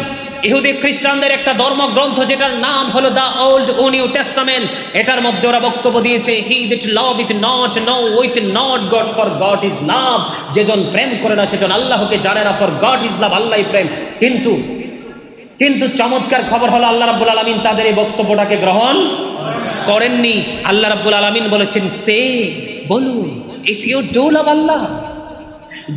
S1: ইহুদি খ্রিস্টানদের একটা ধর্মগ্রন্থ যেটার নাম হলো দা ওল্ড ও নিউ টেস্টামেন্ট। এটার মধ্যে ওরা বক্তব্য দিয়েছে he that love with not know with not God for God is love যেজন প্রেম করে না, সেজন আল্লাহকে জানে না ফর গড ইজ লাভ আল্লাহই প্রেম। কিন্তু কিন্তু চমৎকার খবর হলো আল্লাহ রাব্বুল আলামিন তাদের এই বক্তব্যটাকে গ্রহণ করেননি। আল্লাহ রাব্বুল আলামিন বলেছেন, সে বলুন if you do love Allah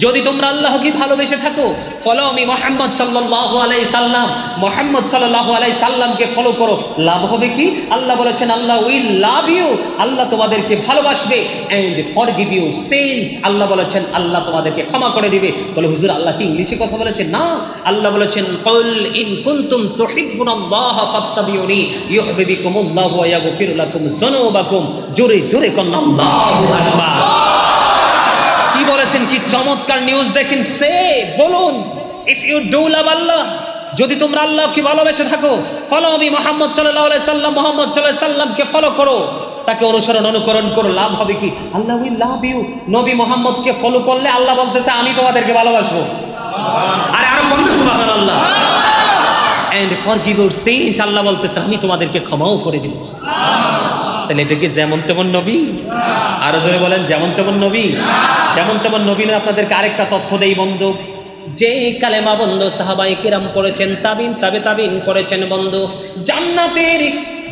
S1: যদি তোমরা আল্লাহকে ভালোবেসে থাকো, ফলো আমি মোহাম্মদ সাল্লাহ আলাই সাল্লাম। মোহাম্মদ সাল্লাহ আলাই সাল্লামকে ফলো করো। লাভ হবে কি? আল্লাহ বলেছেন, আল্লাহ উইল লাভ ইউ। আল্লাহ তোমাদেরকে ভালোবাসবে and forgive you sins Allah বলেছেন, আল্লাহ তোমাদেরকে ক্ষমা করে দিবে। বলে, হুজুর, আল্লাহ কি ইংলিশে কথা বলেছেন? না। আল্লাহ বলেছেন, কল ইন কুনতুম তুহিব্বুনাল্লাহ ফাত্তাবিউনি ইউহিব্বুকুমুল্লাহু ওয়া ইয়াগফির লাকুম যুনুবাকুম। জোরে জোরে কন্না, আল্লাহু আকবার। বলেছেন কি চমৎকার নিউজ দেখেন সে বলুন if you do love Allah যদি তোমরা আল্লাহকে ভালোবেসে থাকো ফলো আমি মোহাম্মদ সাল্লাহ সাল্লাম মোহাম্মদ সাল্লাহ সাল্লামকে ফলো করো। তাকে অনুসরণ অনুকরণ করো লাভ হবে কি? আল্লাহ উইল লাভ ইউ নবী মোহাম্মদকে ফলো করলে আল্লাহ বলতেছে আমি তোমাদেরকে ভালোবাসবো। আরে আরও কম সুবহানাল্লাহ। And forgive your sins Allah বলতেছে আমি তোমাদেরকে ক্ষমাও করে দিব। তাহলে এটা কি যেমন তেমন নবী? আরও জোরে বলেন, যেমন তেমন নবী? যেমন তেমন নবী না, আপনাদেরকে আরেকটা তথ্য দেই, বন্ধু। যে কালেমা বন্ধু সাহাবাই কিরাম করেছেন তাবিন, তাবে তাবিন করেছেন বন্ধু। জান্নাতের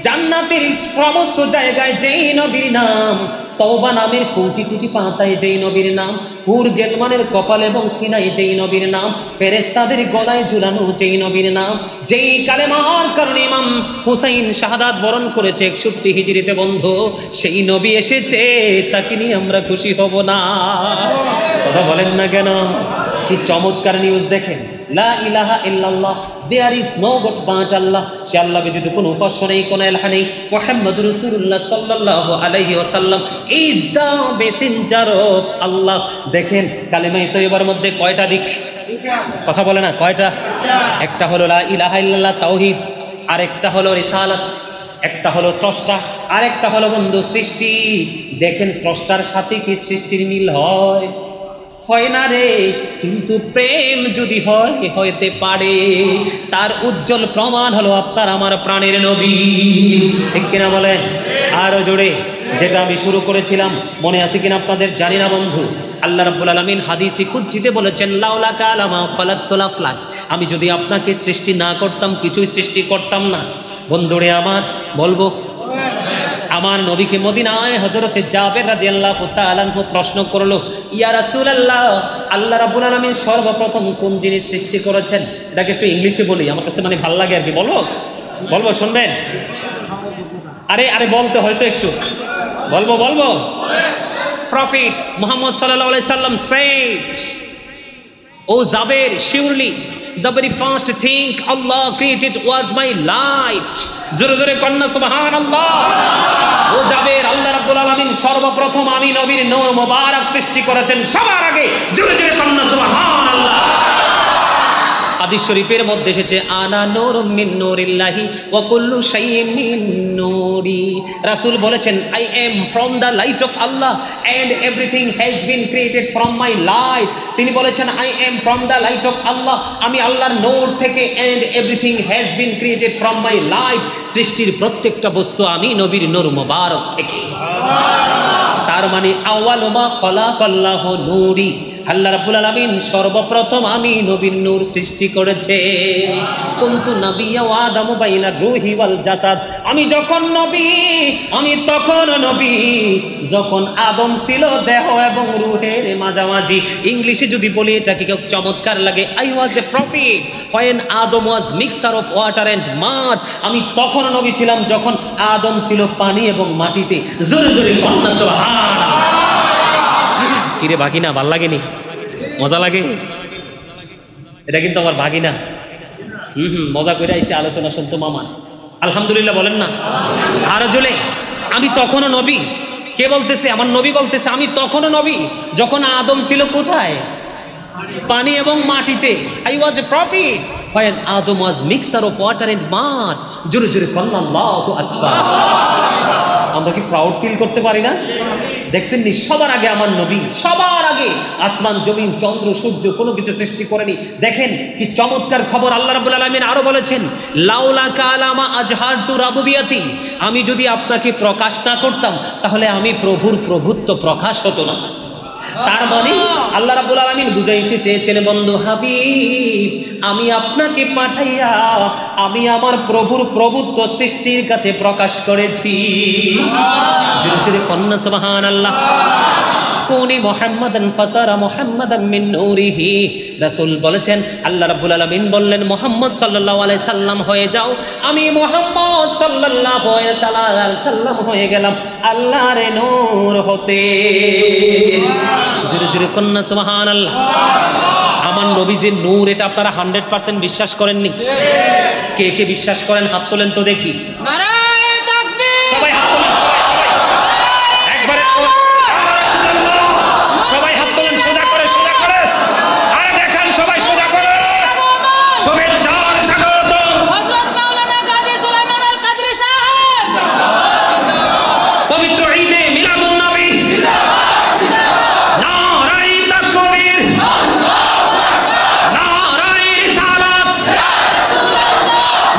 S1: জান্নাতের সমস্ত জায়গায় যেই নবীর নাম, তওবা নামের কোটি কোটি পাতায় যেই নবীর নাম, হুর গেলমানের কপাল এবং সিনাই যেই নবীর নাম ফেরেস্তাদের গলায় ঝুলানো যেই নবীর নাম, যেই কালেমার কারণে ইমাম হুসাইন শাহাদাত বরণ করেছে একষট্টি হিজড়িতে বন্ধু, সেই নবী এসেছে, তাকে নিয়ে আমরা খুশি হব না। কথা বলেন না কেন? কি চমৎকার নিউজ দেখেন? লা ইলাহা ইল্লাল্লাহ দেয়ার ইজ নো গড পাঁচ আল্লাহ। সে আল্লাহ ব্যতীত কোনো উপাস্য নেই, কোনো এলাহা নেই। মোহাম্মদ রসুল্লাহ সাল্লাল্লাহু আলাইহি ওয়াসাল্লাম is the messenger of Allah. দেখেন কালেমাই তৈবার মধ্যে কয়টা দিক? কথা বলে না, কয়টা? একটা হলো লা ইলাহা ইল্লাল্লাহ, তাওহীদ। আরেকটা হলো রিসালাত। একটা হলো স্রষ্টা। আরেকটা হলো বন্ধু সৃষ্টি। দেখেন, স্রষ্টার সাথে কি সৃষ্টির মিল হয়? হয় না রে। কিন্তু প্রেম যদি হয়, হইতে পারে। তার উজ্জ্বল প্রমাণ হলো আপনার, আমার প্রাণের নবী। ঠিক কিনা বলেন? আরও জোরে, যেটা আমি শুরু করেছিলাম, মনে আছে কিনা আপনাদের? জানি না বন্ধু। আল্লাহ রাব্বুল আলামিন হাদিসে কুদসিতে বলেছেন, লাউলা কালামা খালাকতুল আফলাক। আমি যদি আপনাকে সৃষ্টি না করতাম কিছুই সৃষ্টি করতাম না। বন্ধুরে আমার, বলব আমার নবীকে মদিনায় হজরতে জাবের রাদিয়াল্লাহু তাআলা আনহু প্রশ্ন করল, ইয়া রাসূলুল্লাহ, আল্লাহ রাব্বুল আলামিন সর্বপ্রথম কোন জিনিস সৃষ্টি করেছেন? এটাকে একটু ইংলিশে বলি, আমার কাছে মানে ভালো লাগে আর কি বলব বলব, শুনবেন? আরে আরে বলতে হয়তো একটু। বলব বলব? প্রফিট মুহাম্মদ সাল্লাম said O Jabir surely the very first thing Allah created was my light. জোরে জোরে কন্যা সুবহান আল্লাহ ও জাবের, আল্লাহ রাব্বুল আলামিন সর্বপ্রথম আমি নবীর নূর মোবারক সৃষ্টি করেছেন সবার আগে। জোরে জোরে কন্যা সুবহান আল্লাহ হাদিস শরীফের মধ্যে এসেছে, আনা নূর মিন নূরিল্লাহি ওয়া কুল্লু নূরি। রাসূল বলেছেন I am from the light of Allah and everything has been created from my light তিনি বলেছেন I am from the light of Allah আমি আল্লাহর নূর থেকে and everything has been created from my life সৃষ্টির প্রত্যেকটা বস্তু আমি নবীর নূর মোবারক থেকে। তার মানে আওয়ালমা খলা কল্লাহ নূরি। আল্লাহ রাব্বুল আলামিন সর্বপ্রথম আমি নবীর নূর সৃষ্টি করেছে। কুনতু আমি যখন নবী, আমি তখন নবী। যখন আদম ছিল দেহ এবং রূহের মাঝামাঝি। ইংলিশে যদি বলি এটাকে কেউ চমৎকার লাগে? I was a prophet when Adam was mixture of water and mud আমি তখন নবী ছিলাম যখন আদম ছিল পানি এবং মাটিতে। জোরে জোরে কন্যা কিরে ভাগিনা, ভালো লাগেনি? মজা লাগে? এটা কিন্তু আমার ভাগিনা। হুম হুম, মজা করে আইসে আলোচনা শুনতো মামা। আলহামদুলিল্লাহ বলেন না। আরও জলে আমি তখনও নবী। কে বলতেছে? আমার নবী বলতেছে, আমি তখনও নবী। যখন আদম ছিল কোথায়? পানি এবং মাটিতে। I was a prophet when Adam was mixer of water and mud জোরে জোরে আকবার। আমরা কি প্রাউড ফিল করতে পারি না? দেখছেন নি সবার আগে আমার নবী। সবার আগে আসমান, জমিন, চন্দ্র, সূর্য কোনো কিছু সৃষ্টি করেনি। দেখেন কি চমৎকার খবর আল্লাহ রাব্বুল আলামিন আরও বলেছেন, লাউলা কালামা আজহার তু রাবুবিয়াতি। আমি যদি আপনাকে প্রকাশ না করতাম, তাহলে আমি প্রভুর প্রভুত্ব প্রকাশ হতো না। তার মানে আল্লাহ রাব্বুল আলামিন বুঝাইতে চেয়েছেন, বন্ধু হাবিব, আমি আপনাকে পাঠাইয়া, আমি আমার প্রভুর প্রভুত্ব সৃষ্টির কাছে প্রকাশ করেছি। জোরে জোরে কন্যা সুবহানাল্লাহ। কোনি মোহাম্মদান ফাসারা মোহাম্মদান মিন নূরিহি। রাসূল বলেছেন আল্লাহ রাব্বুল আলামিন বললেন মোহাম্মদ সাল্লাল্লাহু আলাইহি সাল্লাম হয়ে যাও। আমি মোহাম্মদ সাল্লাল্লাহু আলাইহি সাল্লাম হয়ে গেলাম আল্লাহর নূর হতে। জোরে জোরে কন্যা সুবহানাল্লাহ। আমার নবীজির নূর এটা আপনারা হান্ড্রেড পার্সেন্ট বিশ্বাস করেননি? কে কে বিশ্বাস করেন? হাত তোলেন তো দেখি
S2: নারায়ে তাকবীর
S1: সবাই হাত তোলেন একবারে সবাই হাত তোলেন সোজা করে সোজা করে আর দেখান সবাই সোজা করে শুভেচ্ছা স্বাগত
S2: হযরত মাওলানা গাজী সুলাইমান আল কাদরি সাহেব
S1: পবিত্র ঈদে মিলাদুন নবী নারাই তাকবীর নারাই রিসালাত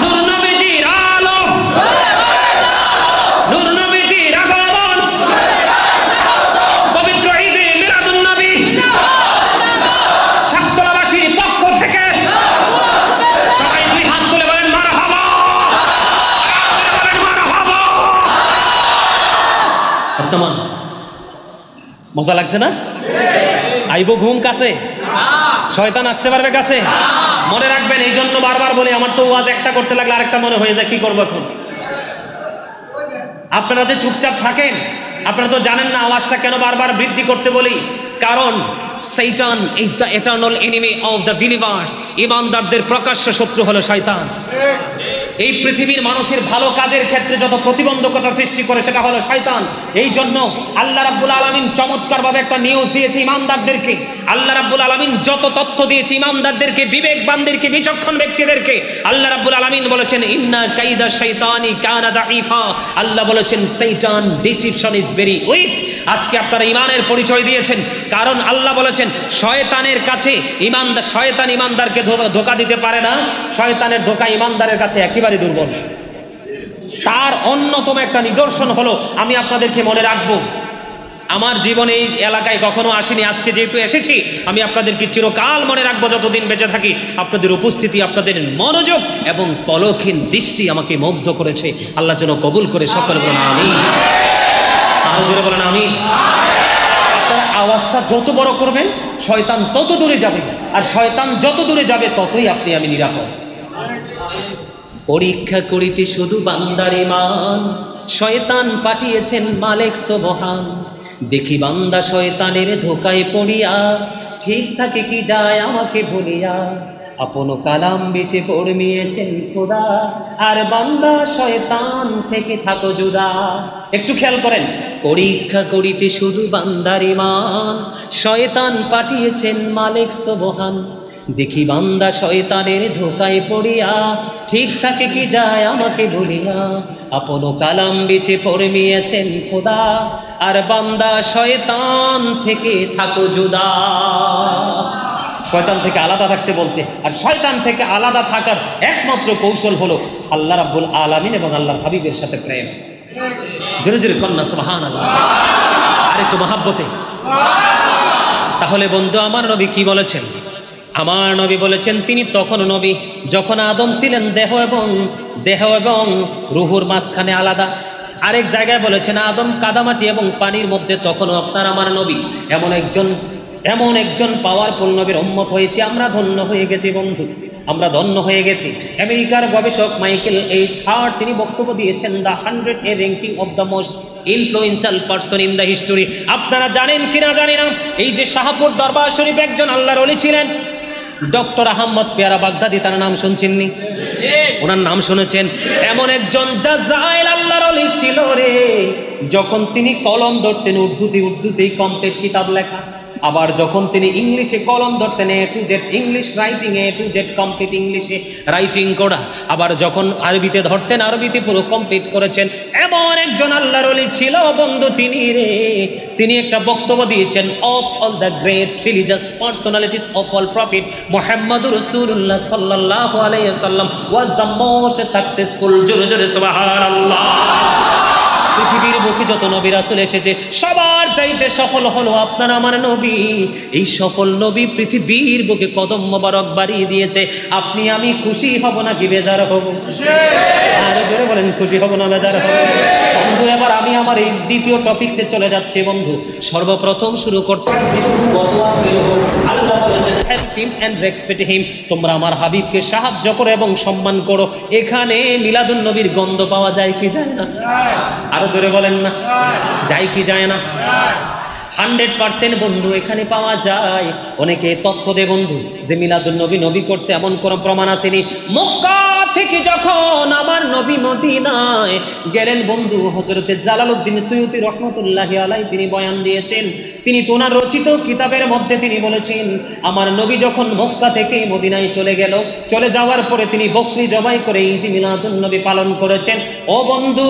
S1: নূর নবীজির আলো নূর নবীজির আগমন পবিত্র ঈদে মিলাদুন নবী সাততলাবাসীর পক্ষ থেকে সবাই দুই হাত তুলে বলেন মারহাবা বলেন মারহাবা বর্তমান মজা লাগছে না? আইব ঘুম কাছে? শয়তান আসতে পারবে কাছে? মনে রাখবেন, এই জন্য বারবার বলি, আমার তো ওয়াজ একটা করতে লাগলে আরেকটা মনে হয়ে যায়, কি করব এখন? আপনারা যে চুপচাপ থাকেন, আপনারা তো জানেন না আওয়াজটা কেন বারবার বৃদ্ধি করতে বলি। কারণ Satan is the eternal enemy of the universe ইমানদারদের প্রকাশ্য শত্রু হলো শয়তান। এই পৃথিবীর মানুষের ভালো কাজের ক্ষেত্রে যত প্রতিবন্ধকতা সৃষ্টি করে, সেটা হলো শয়তান। এই জন্য আল্লাহ রাব্বুল আলামিন চমৎকারভাবে একটা নিউজ দিয়েছে ইমানদারদেরকে। আল্লাহ রাব্বুল আলামিন যত তথ্য দিয়েছে ইমানদারদেরকে, বিবেকবানদেরকে, বিচক্ষণ ব্যক্তিদেরকে, আল্লাহ রাব্বুল আলামিন বলেছেন, ইন্না কাইদা শাইতানি কানা দাঈফা। আল্লাহ বলেছেন, শয়তান ডিসিপশন ইজ ভেরি উইক আজকে আপনারা ইমানের পরিচয় দিয়েছেন, কারণ আল্লাহ বলেছেন, শয়তানের কাছে ইমানদার শয়তান ইমানদারকে ধোকা- দিতে পারে না। শয়তানের ধোকা ইমানদারের কাছে একেবারে দুর্বল। তার অন্যতম একটা নিদর্শন হলো, আমি আপনাদেরকে মনে রাখব, আমার জীবনে এই এলাকায় কখনো আসেনি, আজকে যেহেতু এসেছি, আমি আপনাদেরকে চিরকাল মনে রাখব, যতদিন বেঁচে থাকি, আপনাদের উপস্থিতি, আপনাদের মনোযোগ এবং পলক্ষীন দৃষ্টি আমাকে মুগ্ধ করেছে। আল্লাহ যেন কবুল করে সকল বলেন আমি আরও জোরে বলেন আমি আপনারা আওয়াজটা যত বড় করবেন, শয়তান তত দূরে যাবে, আর শয়তান যত দূরে যাবে, ততই আপনি আমি নিরাপদ। পরীক্ষা করিতে শুধু বান্দার ইমান শয়তান পাঠিয়েছেন মালেক সোবহান। দেখি বান্দা শয়তানের ধোকায় পড়িয়া, ঠিক থাকে কি যায় আমাকে ভুলিয়া আপন কালাম বেচে পড়মিয়েছেন খোদা, আর বান্দা শয়তান থেকে থাকো জুদা একটু খেয়াল করেন, পরীক্ষা করিতে শুধু বান্দার ইমান শয়তান পাঠিয়েছেন মালেক সোবহান। দেখি বান্দা শয়তানের ধোকায় পড়িয়া, ঠিক থাকে কি যায় আমাকে বলিয়া, আপন কালাম বিছে ফরমিয়েছেন খোদা, আর বান্দা শয়তান থেকে থাকো জুদা শয়তান থেকে আলাদা থাকতে বলছে, আর শয়তান থেকে আলাদা থাকার একমাত্র কৌশল হলো আল্লাহ রাব্বুল আলামিন এবং আল্লাহ হাবিবের সাথে প্রেম। জোরে জোরে কন্যা সুবহান আল্লাহ আর একটু মহাব্বতে। তাহলে বন্ধু, আমার নবী কি বলেছেন? আমার নবী বলেছেন, তিনি তখন নবী, যখন আদম ছিলেন দেহ এবং দেহ এবং রুহুর মাঝখানে আলাদা। আরেক জায়গায় বলেছেন, আদম কাদামাটি এবং পানির মধ্যে তখনও আপনার আমার নবী। এমন একজন এমন একজন পাওয়ারফুল নবীর উম্মত হয়েছে, আমরা ধন্য হয়ে গেছি বন্ধু, আমরা ধন্য হয়ে গেছি। আমেরিকার গবেষক মাইকেল এইচ হার্ট, তিনি বক্তব্য দিয়েছেন the hundred a ranking of the most influential person in the history আপনারা জানেন কিনা জানি না, এই যে শাহপুর দরবার শরীফ একজন আল্লাহর অলি ছিলেন ডক্টর আহম্মদ পেয়ারা বাগদাদি, তার নাম শুনছেননি? ওনার নাম শুনেছেন। এমন একজন ছিল রে, যখন তিনি কলম ধরতেন উর্দুতে, উর্দুতেই কমপ্লিট কিতাব লেখা। আবার যখন তিনি ইংলিশে কলম ধরতেন A to Z English writing A, to Z complete ইংলিশে রাইটিং করা। আবার যখন আরবিতে ধরতেন, আরবিতে পুরো কমপ্লিট করেছেন। এমন একজন আল্লাহর অলি ছিল বন্ধু তিনি রে। তিনি একটা বক্তব্য দিয়েছেন of all the great religious personalities of all prophet মোহাম্মদুর রসুল্লাহ সাল্লাহ আলাইসাল্লাম ওয়াজ দ্য মোস্ট সাকসেসফুল জোরে জোরে, সুবহানাল্লাহ। পৃথিবীর বুকে যত এসেছে সবার চাইতে সফল হলো আপনার আমার নবী। এই সফল নবী পৃথিবীর বুকে কদম মোবারক বাড়িয়ে দিয়েছে। আপনি, আমি খুশি হব না কি বেজার হব? আরও জোরে বলেন, খুশি হব না বেজার হব? বন্ধু, এবার আমি আমার এই দ্বিতীয় টপিকসে চলে যাচ্ছি বন্ধু। সর্বপ্রথম শুরু করতে respect him. তোমরা আমার হাবিবকে সাহায্য করো এবং সম্মান করো। এখানে মিলাদুন নবীর গন্ধ পাওয়া যায় কি যায় না? আরও জোরে বলেন না। যায় কি যায় না? হান্ড্রেড পার্সেন্ট বন্ধু এখানে পাওয়া যায়। অনেকে তথ্য দে বন্ধু। যে মিলাদুল নবী নবী করছে, এমন কোনো প্রমাণ আসেনি। মক্কা থেকে যখন আমার নবী মদিনায় গেলেন বন্ধু হজরতে জালালউদ্দিন সৈয়দি রহমতুল্লাহ আলাই তিনি বয়ান দিয়েছেন। তিনি তোনার রচিত কিতাবের মধ্যে তিনি বলেছেন, আমার নবী যখন মক্কা থেকে মদিনায় চলে গেল, চলে যাওয়ার পরে তিনি বকরি জবাই করে ঈদ মিলাদুন নবী পালন করেছেন। ও বন্ধু,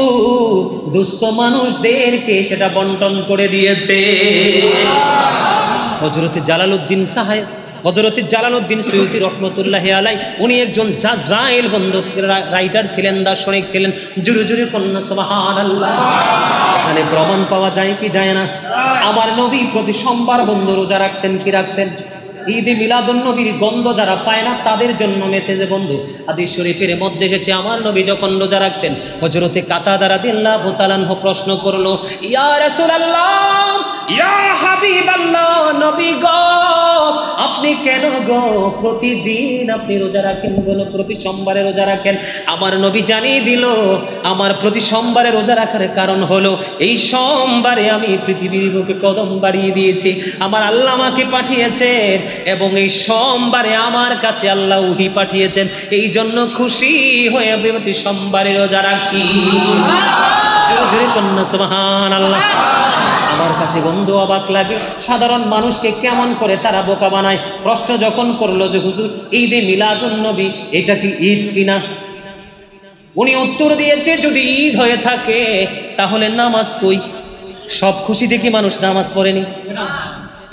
S1: দুস্থ মানুষদেরকে সেটা বন্টন করে দিয়েছে। হজরতে জালালউদ্দিন সাহেব হজরত জালালউদ্দিন সৈয়দি রহমতুল্লাহ আলাই উনি একজন জাজরাইল বন্ধু রাইটার ছিলেন, দার্শনিক ছিলেন। জুরু জুরু কন্যা সবাহান এখানে প্রমাণ পাওয়া যায় কি যায় না? আমার নবী প্রতি সোমবার বন্ধ রোজা রাখতেন, কি রাখতেন? ঈদে মিলাদুন নবীর গন্ধ যারা পায় না, তাদের জন্য মেসেজে বন্ধু আদি শরীফের মধ্যে এসেছে, আমার নবী যখন রোজা রাখতেন হজরতে কাতা দ্বারা দিল্লাহ প্রশ্ন করল, ইয়া রাসূলুল্লাহ নবী গো আপনি কেন গো প্রতিদিন আপনি রোজা রাখেন বলো প্রতি সোমবারে রোজা রাখেন। আমার নবী জানিয়ে দিল আমার প্রতি সোমবারে রোজা রাখার কারণ হলো এই সোমবারে আমি পৃথিবীর বুকে কদম বাড়িয়ে দিয়েছি। আমার আল্লাহ আমাকে পাঠিয়েছেন এবং এই সোমবারে আমার কাছে আল্লাহ উহি পাঠিয়েছেন। এই জন্য খুশি হয়ে আমি প্রতি সোমবারে রোজা রাখি। জোরে জোরে কন্যা সুবহান আল্লাহ আমার কাছে বন্ধু অবাক লাগে। সাধারণ মানুষকে কেমন করে তারা বোকা বানায়? প্রশ্ন যখন করল যে হুজুর ঈদে মিলাদুন নবী এটা কি ঈদ কিনা? উনি উত্তর দিয়েছে যদি ঈদ হয়ে থাকে তাহলে নামাজ কই সব খুশি দেখি মানুষ নামাজ পড়েনি?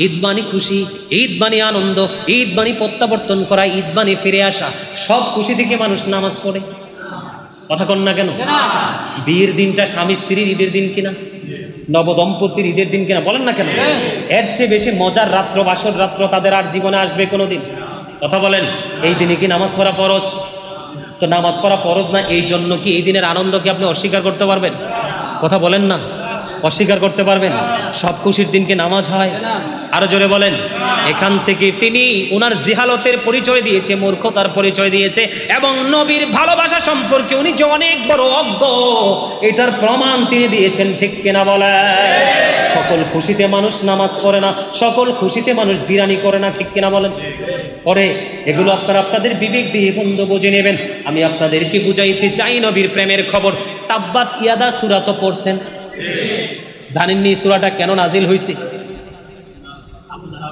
S1: ঈদ মানে খুশি ঈদ মানে আনন্দ ঈদ মানে প্রত্যাবর্তন করা ঈদ মানে ফিরে আসা। সব খুশি দেখে মানুষ নামাজ পড়ে? কথা কন না কেন? বিয়ের দিনটা স্বামী স্ত্রীর ঈদের দিন কিনা? নবদম্পতির ঈদের দিন কিনা বলেন না কেন? এর চেয়ে বেশি মজার রাত্র বাসর রাত্র তাদের আর জীবনে আসবে কোনো দিন কথা বলেন এই দিনে কি নামাজ পড়া ফরজ? তো নামাজ পড়া ফরজ না এই জন্য কি এই দিনের আনন্দ কি আপনি অস্বীকার করতে পারবেন? কথা বলেন না। অস্বীকার করতে পারবেন। সব খুশির দিনকে নামাজ হয়? আরও জোরে বলেন। এখান থেকে তিনি ওনার জিহালতের পরিচয় দিয়েছে, মূর্খতার পরিচয় দিয়েছে এবং নবীর ভালোবাসা সম্পর্কে উনি যে অনেক বড় অজ্ঞ, এটার প্রমাণ তিনি দিয়েছেন, ঠিক কিনা বলে সকল খুশিতে মানুষ নামাজ পড়ে না, সকল খুশিতে মানুষ বিরানি করে না, ঠিক কিনা বলেন? পরে এগুলো আপনারা আপনাদের বিবেক দিয়ে বন্ধু বুঝে নেবেন। আমি আপনাদেরকে বুঝাইতে চাই নবীর প্রেমের খবর। তাব্বাত ইয়াদা সুরা তো পড়ছেন জানেননি সুরাটা কেন নাজিল হয়েছে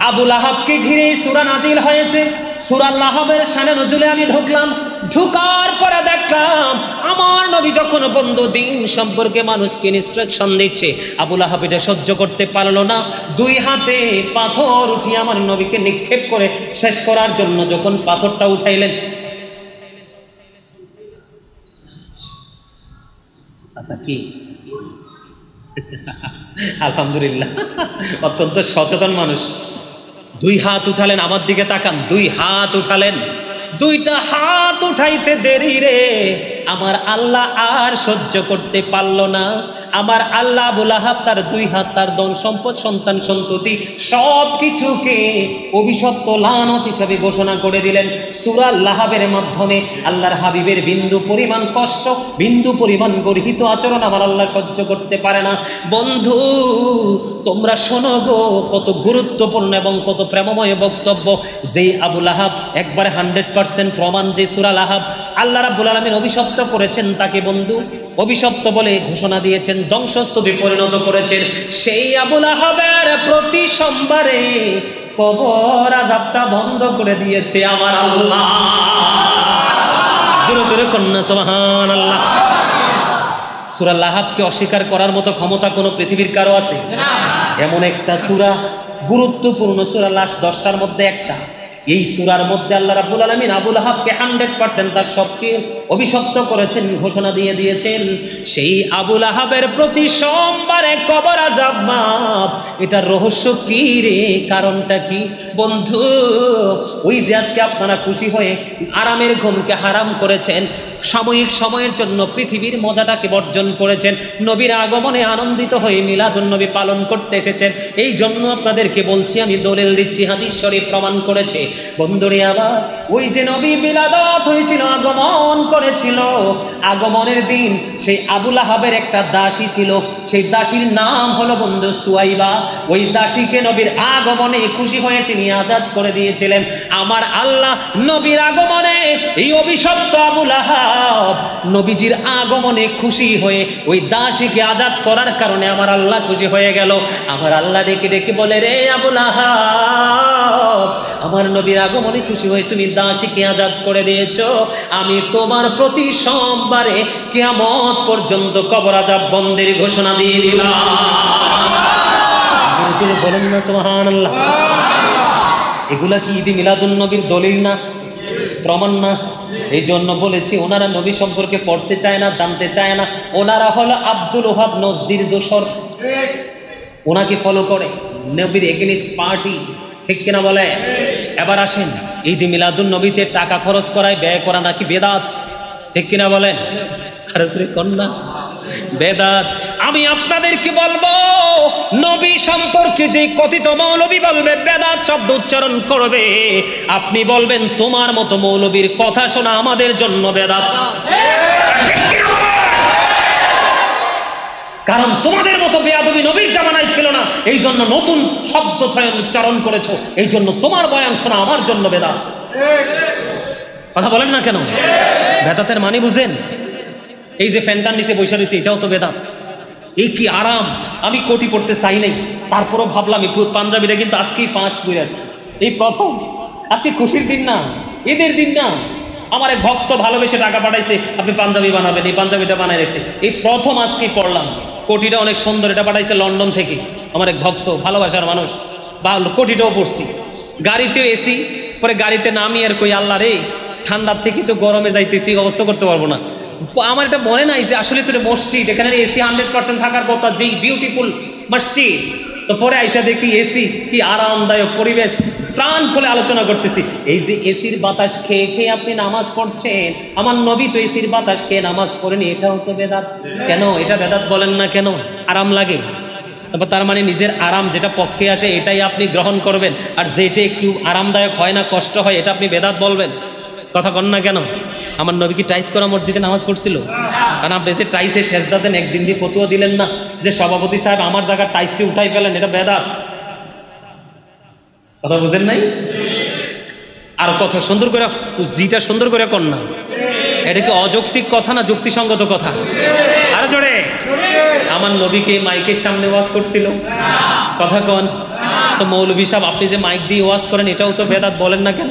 S1: আবুল আহাবকে ঘিরে সুরা নাজিল হয়েছে। সুরা লাহাবের সানে নজুলে আমি ঢুকলাম, ঢুকার পরে দেখলাম আমার নবী যখন বন্ধু দিন সম্পর্কে মানুষকে ইনস্ট্রাকশন দিচ্ছে আবুল আহাব এটা সহ্য করতে পারল না। দুই হাতে পাথর উঠিয়ে আমার নবীকে নিক্ষেপ করে শেষ করার জন্য যখন পাথরটা উঠাইলেন। আচ্ছা কি? (laughs) আলহামদুলিল্লাহ। অত্যন্ত সচেতন মানুষ। দুই হাত উঠালেন, আমার দিকে তাকান। দুই হাত উঠালেন। দুইটা হাত উঠাইতে দেরি রে। আমার আল্লাহ আর সহ্য করতে পারল না। আমার আল্লাহ আবুল আহাব তার দুই হাত, তার দন সম্পদ, সন্তান, সন্ততি সব কিছুকে অভিশপ্ত লানত হিসাবে ঘোষণা করে দিলেন। সুরা লাহাবের মাধ্যমে আল্লাহর হাবিবের বিন্দু পরিমাণ কষ্ট, বিন্দু পরিমাণ গর্হিত আচরণ আমার আল্লাহ সহ্য করতে পারে না। বন্ধু, তোমরা শোনো গো, কত গুরুত্বপূর্ণ এবং কত প্রেমময় বক্তব্য। যেই আবুল আহাব একবারে হান্ড্রেড পার্সেন্ট প্রমাণ যে সুরা লাহাব আল্লাহ রাব্বুল আলমীর অভিশপ্ত করেছেন তাকে বন্ধু, অভিশপ্ত বলে ঘোষণা দিয়েছেন। ধ্বংসস্তূপে পরিণত করেছেন। সেই আবুল আহাবের প্রতি সোমবারে কবর আজাবটা বন্ধ করে দিয়েছে আমার আল্লাহ। জোরে জোরে কন্যা সোহান আল্লাহ সুরা লাহাবকে অস্বীকার করার মতো ক্ষমতা কোনো পৃথিবীর কারও আছে? এমন একটা সুরা গুরুত্বপূর্ণ সুরা লাশ দশটার মধ্যে একটা। এই সুরার মধ্যে আল্লাহ রাব্বুল আলমিন আবুল আহাবকে হান্ড্রেড পার্সেন্ট তার সবকে অভিশপ্ত করেছেন, ঘোষণা দিয়ে দিয়েছেন, সেই আবুল আহাবের প্রতি সোমবারে কবর আজাব মাপ এটার রহস্য কি রে? কারণটা কি? বন্ধু, ওই যে আজকে আপনারা খুশি হয়ে আরামের ঘুমকে হারাম করেছেন, সাময়িক সময়ের জন্য পৃথিবীর মজাটাকে বর্জন করেছেন, নবীর আগমনে আনন্দিত হয়ে মিলাদুন নবী পালন করতে এসেছেন, এই জন্য আপনাদেরকে বলছি, আমি দলিল দিচ্ছি, হাদিস শরীফ প্রমাণ করেছে। বন্ধুরে ওই যে নবী হয়েছিল, আগমন করেছিল। আগমনের দিন সেই আবুল আহাবের একটা দাসী ছিল। সেই দাসীর নাম হলো বন্ধু সুয়াইবা। ওই দাসীকে নবীর আগমনে খুশি হয়ে তিনি আজাদ করে দিয়েছিলেন। আমার আল্লাহ নবীর আগমনে এই অভিশপ্ত আবুল আহাব নবীজির আগমনে খুশি হয়ে ওই দাসীকে আজাদ করার কারণে আমার আল্লাহ খুশি হয়ে গেল। আমার আল্লাহ ডেকে ডেকে বলে, রে আবুল আহাব, আমার নবীর আগমনে খুশি হয়ে তুমি দাসীকে আজাদ করে দিয়েছ। আমি তোমার প্রতি সোমবারে কেমত পর্যন্ত কবর আজাব বন্দের ঘোষণা দিয়ে দিলাম। বলেন না, সুবহানাল্লাহ। এগুলা কি ঈদে মিলাদুন নবীর দলিল না? প্রমাণ না? এই জন্য বলেছি, ওনারা নবী সম্পর্কে পড়তে চায় না, জানতে চায় না। ওনারা হলো আব্দুল ওহাব নজদির দোসর। ওনাকে ফলো করে নবীর এগেনিস্ট পার্টি ঠিক কিনা বলে? এবার আসেন ঈদ মিলাদুন নবীতে টাকা খরচ করায় ব্যয় করা নাকি বেদাত? ঠিক কিনা বলেন? কন্যা, বেদাত। আমি আপনাদেরকে বলব, নবী সম্পর্কে যে কথিত মৌলবী বলবে, বেদাত শব্দ উচ্চারণ করবে। আপনি বলবেন, তোমার মতো মৌলবীর কথা শোনা আমাদের জন্য বেদাত। কারণ তোমাদের মতো বেয়াদবি নবীর জামানায় ছিল না। এই জন্য নতুন শব্দ চয়ন উচ্চারণ করেছ। এই জন্য তোমার বয়ান শোনা আমার জন্য বেদাত। কথা বলেন না কেন? বেদাতের মানে বুঝেন? এই যে ফ্যানটার নিচে বসে রয়েছে, এটাও তো বেদাত। এই কি আরাম? আমি কোটি পড়তে চাই নাই। তারপরও ভাবলাম এই পাঞ্জাবিটা কিন্তু আজকেই ফার্স্ট করে আসছে। এই প্রথম? আজকে খুশির দিন না, এদের দিন না। আমার এক ভক্ত ভালোবেসে টাকা পাঠাইছে, আপনি পাঞ্জাবি বানাবেন, এই পাঞ্জাবিটা বানাই রেখেছে। এই প্রথম আজকে পড়লাম, কোটিটা অনেক সুন্দর, এটা পাঠাইছে লন্ডন থেকে, আমার এক ভক্ত, ভালোবাসার মানুষ বা কোটিটাও পড়ছি। গাড়িতেও এসি পরে গাড়িতে নামি আর কই, আল্লাহ রে, ঠান্ডার থেকে তো গরমে যাইতেছি, অবস্থা করতে পারব না। আমার এটা মনে নাই যে আসলে তো এটা মসজিদ, এখানে এসি হান্ড্রেড পার্সেন্ট থাকার কথা, যেই বিউটিফুল মসজিদ। তো পরে আইসা দেখি এসি কি আরামদায়ক পরিবেশ। প্রাণ খুলে আলোচনা করতেছি, এই যে এসির বাতাস খেয়ে খেয়ে আপনি নামাজ পড়ছেন, আমার নবী তো এসির বাতাস খেয়ে নামাজ পড়েনি, এটাও তো বেদাত। কেন? এটা বেদাত বলেন না কেন? আরাম লাগে। তারপর তার মানে নিজের আরাম যেটা পক্ষে আসে, এটাই আপনি গ্রহণ করবেন। আর যেটা একটু আরামদায়ক হয় না, কষ্ট হয়, এটা আপনি বেদাত বলবেন। কথা কন না কেন? আমার নবী কি টাইস করা মসজিদে নামাজ পড়ছিল? কারণ আপনি যে টাইসে সেজদা দেন, একদিন দিয়ে ফতুয়া দিলেন না, যে সভাপতি সাহেব আমার জায়গার টাইসটি উঠাই ফেলেন, এটা বেদাত। কথা বুঝেন নাই? আর কথা সুন্দর করে, জিটা সুন্দর করে কন না। এটা কি অযৌক্তিক কথা না যুক্তিসঙ্গত কথা? আরও জোরে। আমার নবীকে মাইকের সামনে ওয়াজ করছিল? কথা কন। তো মৌলভী সাহেব, আপনি যে মাইক দিয়ে ওয়াজ করেন, এটাও তো বেদাত বলেন না কেন?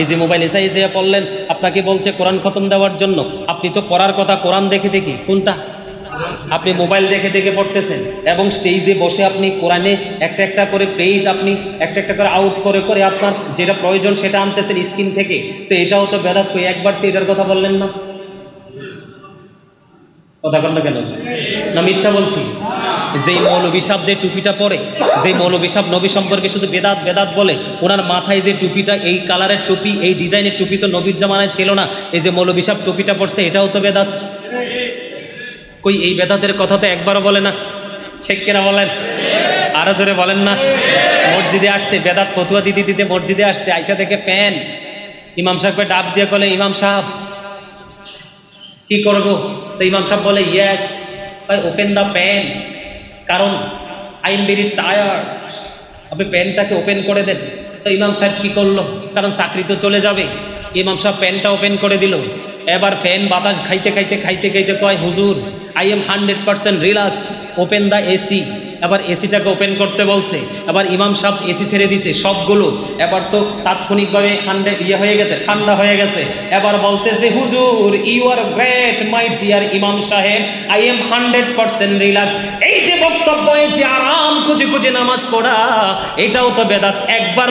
S1: এই যে মোবাইল এসে এসে পড়লেন, আপনাকে বলছে কোরআন খতম দেওয়ার জন্য। আপনি তো পড়ার কথা কোরআন দেখে দেখি, কোনটা? আপনি মোবাইল দেখে দেখে পড়তেছেন এবং স্টেজে বসে আপনি কোরআনে একটা একটা করে পেজ আপনি একটা একটা করে আউট করে করে আপনার যেটা প্রয়োজন সেটা আনতেছেন স্ক্রিন থেকে। তো এটাও তো বেদাত, কই একবার তো এটার কথা বললেন না? কথা কন না কেন? না মিথ্যা বলছি। যেই মৌলবী সাহেব যে টুপিটা পরে, যেই মৌলবী সাহেব নবী সম্পর্কে শুধু বেদাত বেদাত বলে, ওনার মাথায় যে টুপিটা, এই কালারের টুপি, এই ডিজাইনের টুপি তো নবীর জামানায় ছিল না, এই যে মৌলবী সাহেব টুপিটা পরছে, এটাও তো বেদাত। কই, এই বেদাতের কথা তো একবারও বলে না। ঠিক কিনা বলেন? আরও জোরে বলেন না। মসজিদে আসতে, বেদাত ফতুয়া দিতে দিতে মসজিদে আসছে, আইসা থেকে প্যান ইমাম সাহেবকে ডাব দিয়ে বলে ইমাম সাহেব, কি করব? তো ইমাম সাহেব বলে, ইয়েস। ভাই, ওপেন দ্য প্যান কারণ আই এম ভেরি টায়ার্ড আপনি প্যানটাকে ওপেন করে দেন। তো ইমাম সাহেব কী করল? কারণ চাকরি তো চলে যাবে। ইমাম সাহেব প্যানটা ওপেন করে দিল। এবার ফ্যান বাতাস খাইতে খাইতে খাইতে খাইতে কয়, হুজুর I am hundred percent relax open the AC এবার এসিটাকে ওপেন করতে বলছে। এবার ইমাম সাহেব এসি ছেড়ে দিছে, সবগুলো। এবার তো তাৎক্ষণিকভাবে ঠান্ডা ইয়ে হয়ে গেছে, ঠান্ডা হয়ে গেছে। এবার বলতেছে, হুজুর you are great my dear imam সাহেব I am hundred percent relax এই যে বক্তব্য, এই যে আরাম, খুঁজে খুঁজে নামাজ পড়া, এটাও তো বেদাত। একবার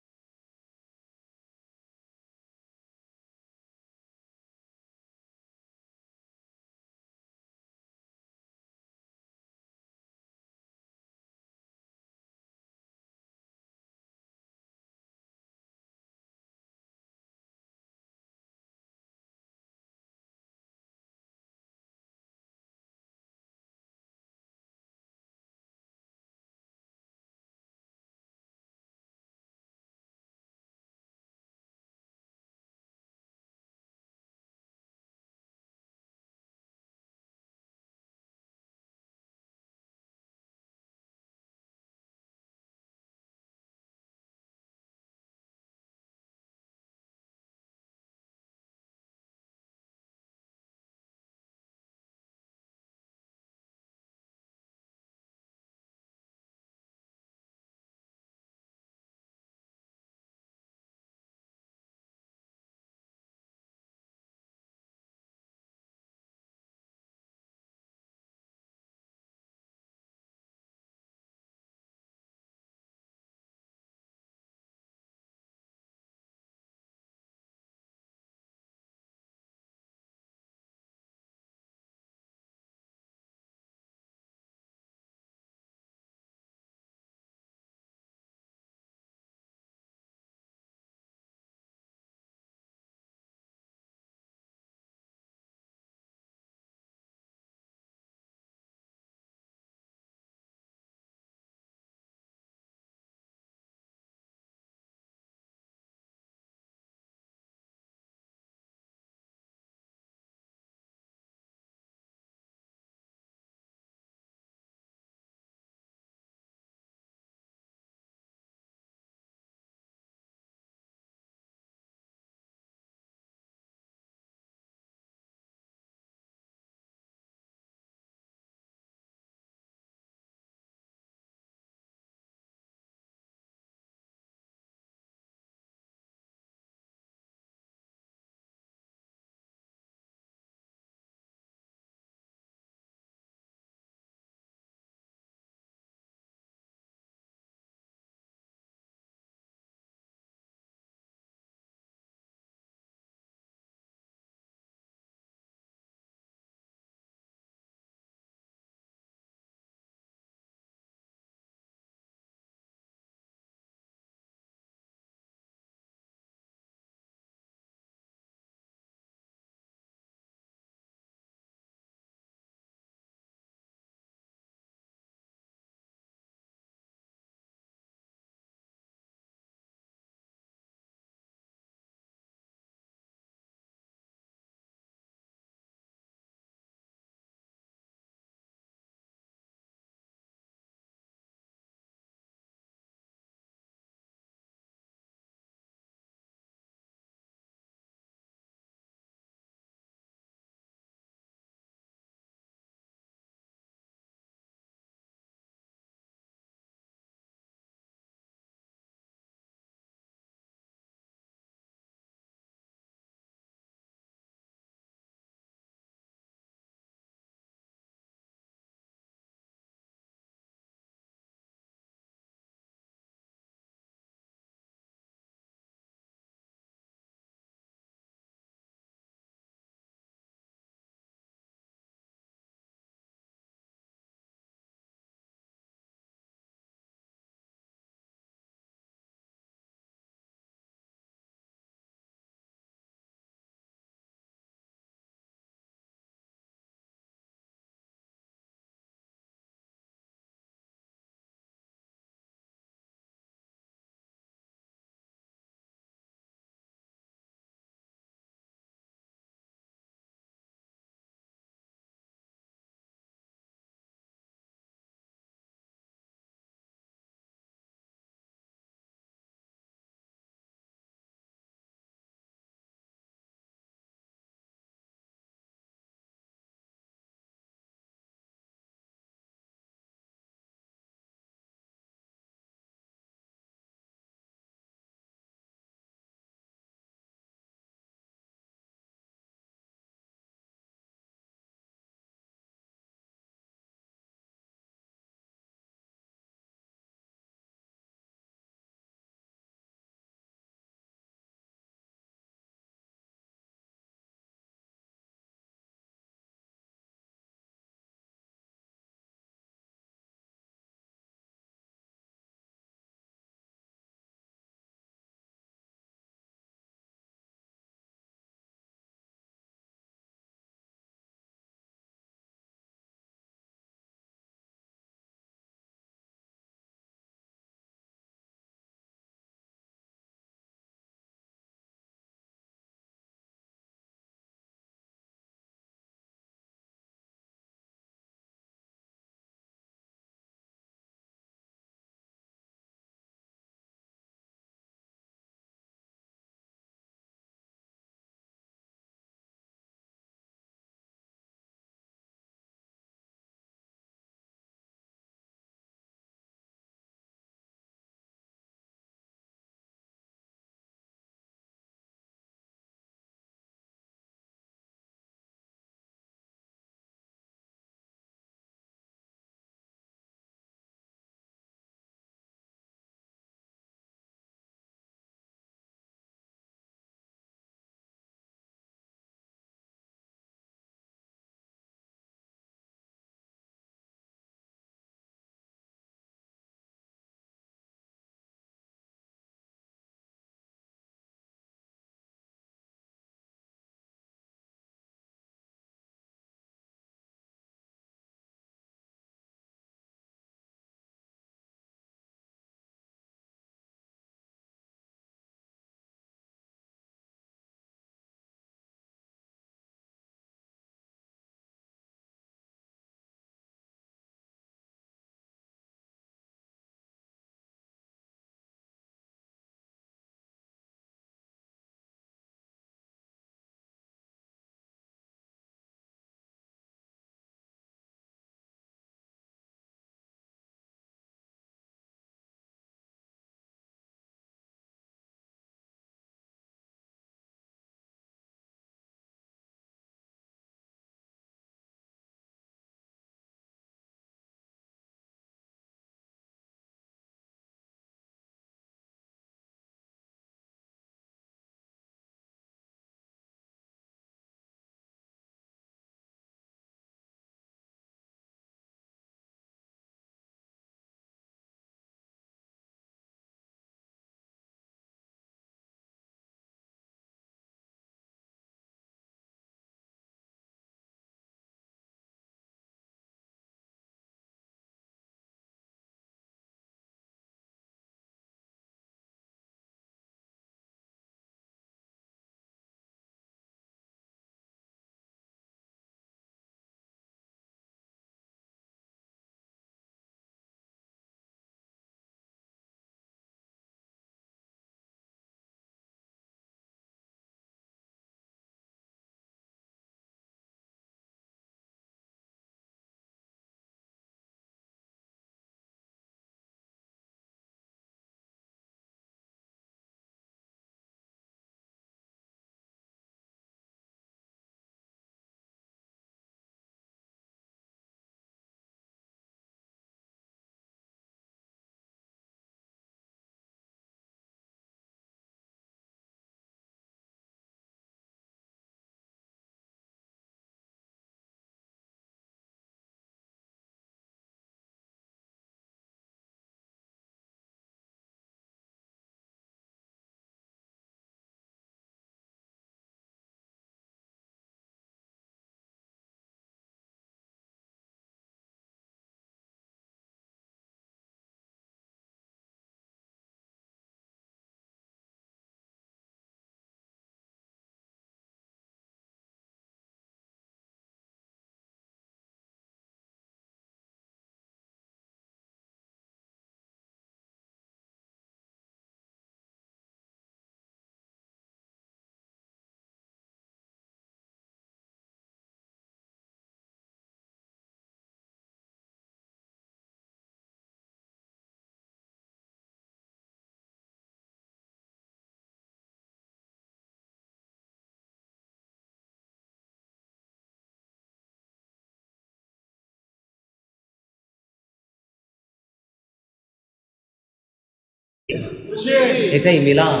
S1: এটাই মিলাদ।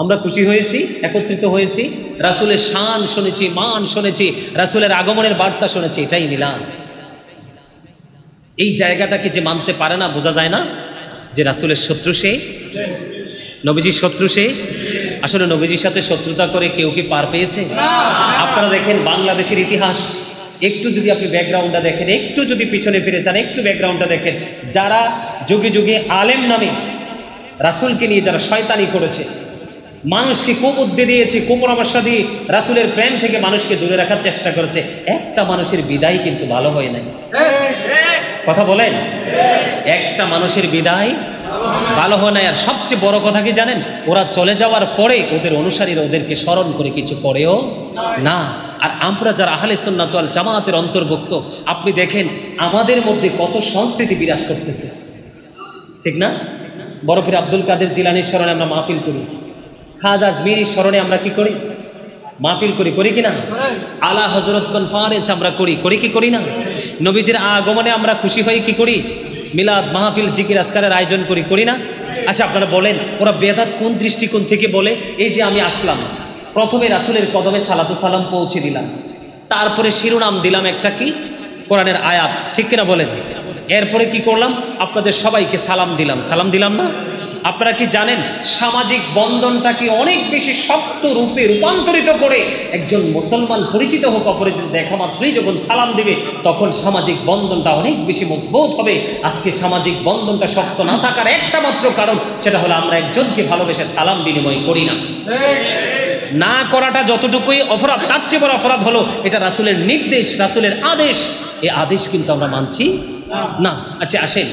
S1: আমরা খুশি হয়েছি একত্রিত হয়েছি রাসুলের শান শুনেছি মান শুনেছি রাসুলের আগমনের বার্তা শুনেছি এটাই মিলাদ। এই জায়গাটাকে যে মানতে পারে না বোঝা যায় না যে রাসুলের শত্রু সে নবীজির শত্রু সে। আসলে নবীজির সাথে শত্রুতা করে কেউ কি পার পেয়েছে? আপনারা দেখেন বাংলাদেশের ইতিহাস। একটু যদি আপনি ব্যাকগ্রাউন্ডটা দেখেন, একটু যদি পিছনে ফিরে যান, একটু ব্যাকগ্রাউন্ডটা দেখেন, যারা যুগে যুগে আলেম নামে রাসুলকে নিয়ে যারা শয়তানি করেছে, মানুষকে কুবুদ্ধি দিয়েছে কুপরামর্শ দিয়ে রাসুলের প্রেম থেকে মানুষকে দূরে রাখার চেষ্টা করেছে, একটা মানুষের বিদায় কিন্তু ভালো হয় নাই। কথা বলেন? একটা মানুষের বিদায় ভালো হয় নাই। আর সবচেয়ে বড় কথা কি জানেন? ওরা চলে যাওয়ার পরে ওদের অনুসারীরা ওদেরকে স্মরণ করে কিছু করেও না। আর আমরা যারা আহলে সুন্নাতাল জামাতের অন্তর্ভুক্ত, আপনি দেখেন আমাদের মধ্যে কত সংস্কৃতি বিরাজ করতেছে। ঠিক না? বরফির আব্দুল কাদের জিলানির স্মরণে আমরা মাহফিল করি। খাজা আজমিরির স্মরণে আমরা কি করি? মাহফিল করি করি কি না? আলা হজরত কনফারেন্স আমরা করি করি কি, করি না? নবীজির আগমনে আমরা খুশি হয়ে কি করি? মিলাদ মাহফিল জিকির আজকারের আয়োজন করি করি না? আচ্ছা আপনারা বলেন, ওরা বেদাত কোন দৃষ্টিকোণ থেকে বলে, এই যে আমি আসলাম। প্রথমে রাসুলের কদমে সালাতু সালাম পৌঁছে দিলাম। তারপরে শিরোনাম দিলাম একটা কি? কোরআনের আয়াত। ঠিক কিনা বলেন? এরপরে কি করলাম? আপনাদের সবাইকে সালাম দিলাম। সালাম দিলাম না? আপনারা কি জানেন, সামাজিক বন্ধনটাকে অনেক বেশি শক্ত রূপে রূপান্তরিত করে একজন মুসলমান পরিচিত হোক, অপরিচিত দেখা মাত্রই যখন সালাম দিবে, তখন সামাজিক বন্ধনটা অনেক বেশি মজবুত হবে। আজকে সামাজিক বন্ধনটা শক্ত না থাকার একটা মাত্র কারণ, সেটা হলো আমরা একজনকে ভালোবেসে সালাম বিনিময় করি না। না করাটা যতটুকুই অপরাধ, তার চেয়ে বড় অপরাধ হলো এটা রাসুলের নির্দেশ, রাসুলের আদেশ। এই আদেশ কিন্তু আমরা মানছি না। আচ্ছা আসেন।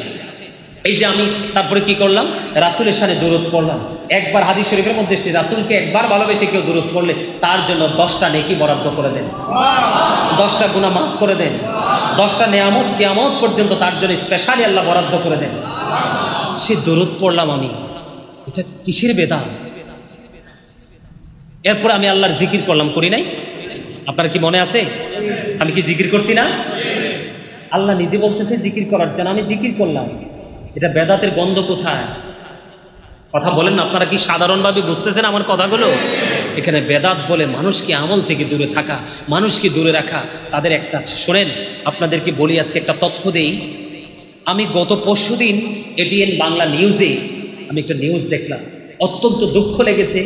S1: এই যে আমি তারপরে কি করলাম? রাসুলের সামনে দূরত করলাম। একবার হাদিস শরীফের মধ্যে এসেছে, রাসুলকে একবার ভালোবেসে কেউ দূরত করলে তার জন্য দশটা নেকি বরাদ্দ করে দেন। দশটা গুণা মাফ করে দেন। দশটা নেয়ামত, কেয়ামত পর্যন্ত তার জন্য স্পেশালি আল্লাহ বরাদ্দ করে দেন। সে দূরত পড়লাম আমি। এটা কিসের বেদাত? এরপর আমি আল্লাহর জিকির করলাম, করি নাই? আপনার কি মনে আছে? আমি কি জিকির করছি না? আল্লাহ নিজে বলতেছে জিকির করার জন্য, আমি জিকির করলাম। এটা বেদাতের গন্ধ কোথায়? কথা বলেন না, আপনারা কি সাধারণভাবে বুঝতেছেন আমার কথাগুলো? এখানে বেদাত বলে মানুষকে আমল থেকে দূরে থাকা মানুষকে দূরে রাখা? তাদের একটা শোনেন, আপনাদেরকে বলি আজকে একটা তথ্য দেই। আমি গত পরশু দিন এটিএন বাংলা নিউজে আমি একটা নিউজ দেখলাম। অত্যন্ত দুঃখ লেগেছে,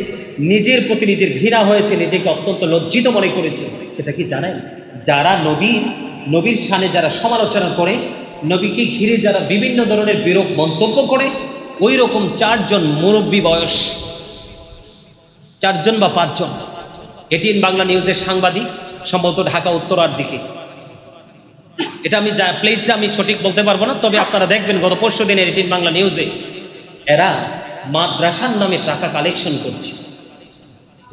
S1: নিজের প্রতি নিজের ঘৃণা হয়েছে, নিজেকে অত্যন্ত লজ্জিত মনে করেছে। সেটা কি জানেন? যারা নবীর নবীর সানে যারা সমালোচনা করে, নবীকে ঘিরে যারা বিভিন্ন ধরনের বিরূপ মন্তব্য করে ওই রকম চারজন মুরব্বী বয়স, চারজন বা পাঁচজন। এটিএন বাংলা নিউজের সাংবাদিক, সম্ভবত ঢাকা উত্তরার দিকে। এটা আমি যা প্লেসটা আমি সঠিক বলতে পারব না, তবে আপনারা দেখবেন গত পরশু দিনের এটিএন বাংলা নিউজে, এরা মাদ্রাসার নামে টাকা কালেকশন করছে।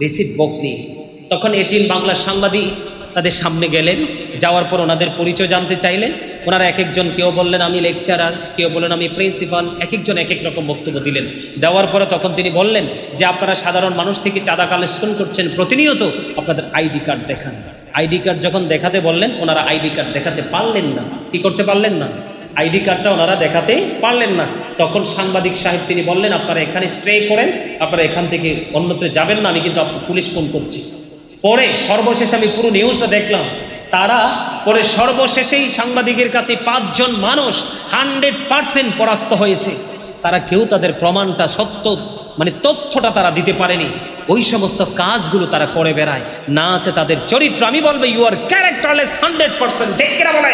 S1: রিসিট বুক নিয়ে তখন এটিএন বাংলার সাংবাদিক তাদের সামনে গেলেন, যাওয়ার পর ওনাদের পরিচয় জানতে চাইলেন। ওনারা এক একজন কেউ বললেন, আমি লেকচারার কেউ বললেন, আমি প্রিন্সিপাল এক একজন এক এক রকম বক্তব্য দিলেন। দেওয়ার পরে তখন তিনি বললেন যে, আপনারা সাধারণ মানুষ থেকে চাঁদা কালেকশন করছেন, প্রতিনিয়ত আপনাদের আইডি কার্ড দেখান। আইডি কার্ড যখন দেখাতে বললেন, ওনারা আইডি কার্ড দেখাতে পারলেন না। কি করতে পারলেন না? আইডি কার্ডটা ওনারা দেখাতেই পারলেন না। তখন সাংবাদিক সাহেব তিনি বললেন, আপনারা এখানে স্ট্রে করেন, আপনারা এখান থেকে অন্যত্র যাবেন না, আমি কিন্তু পুলিশ ফোন করছি। পরে সর্বশেষ আমি পুরো নিউজটা দেখলাম। তারা পরে সর্বশেষেই সাংবাদিকের কাছে পাঁচজন মানুষ হান্ড্রেড পার্সেন্ট পরাস্ত হয়েছে। তারা কেউ তাদের প্রমাণটা সত্য মানে তথ্যটা তারা দিতে পারেনি। ওই সমস্ত কাজগুলো তারা করে বেড়ায়। না আছে তাদের চরিত্র। আমি বলব you are characterless hundred percent বলে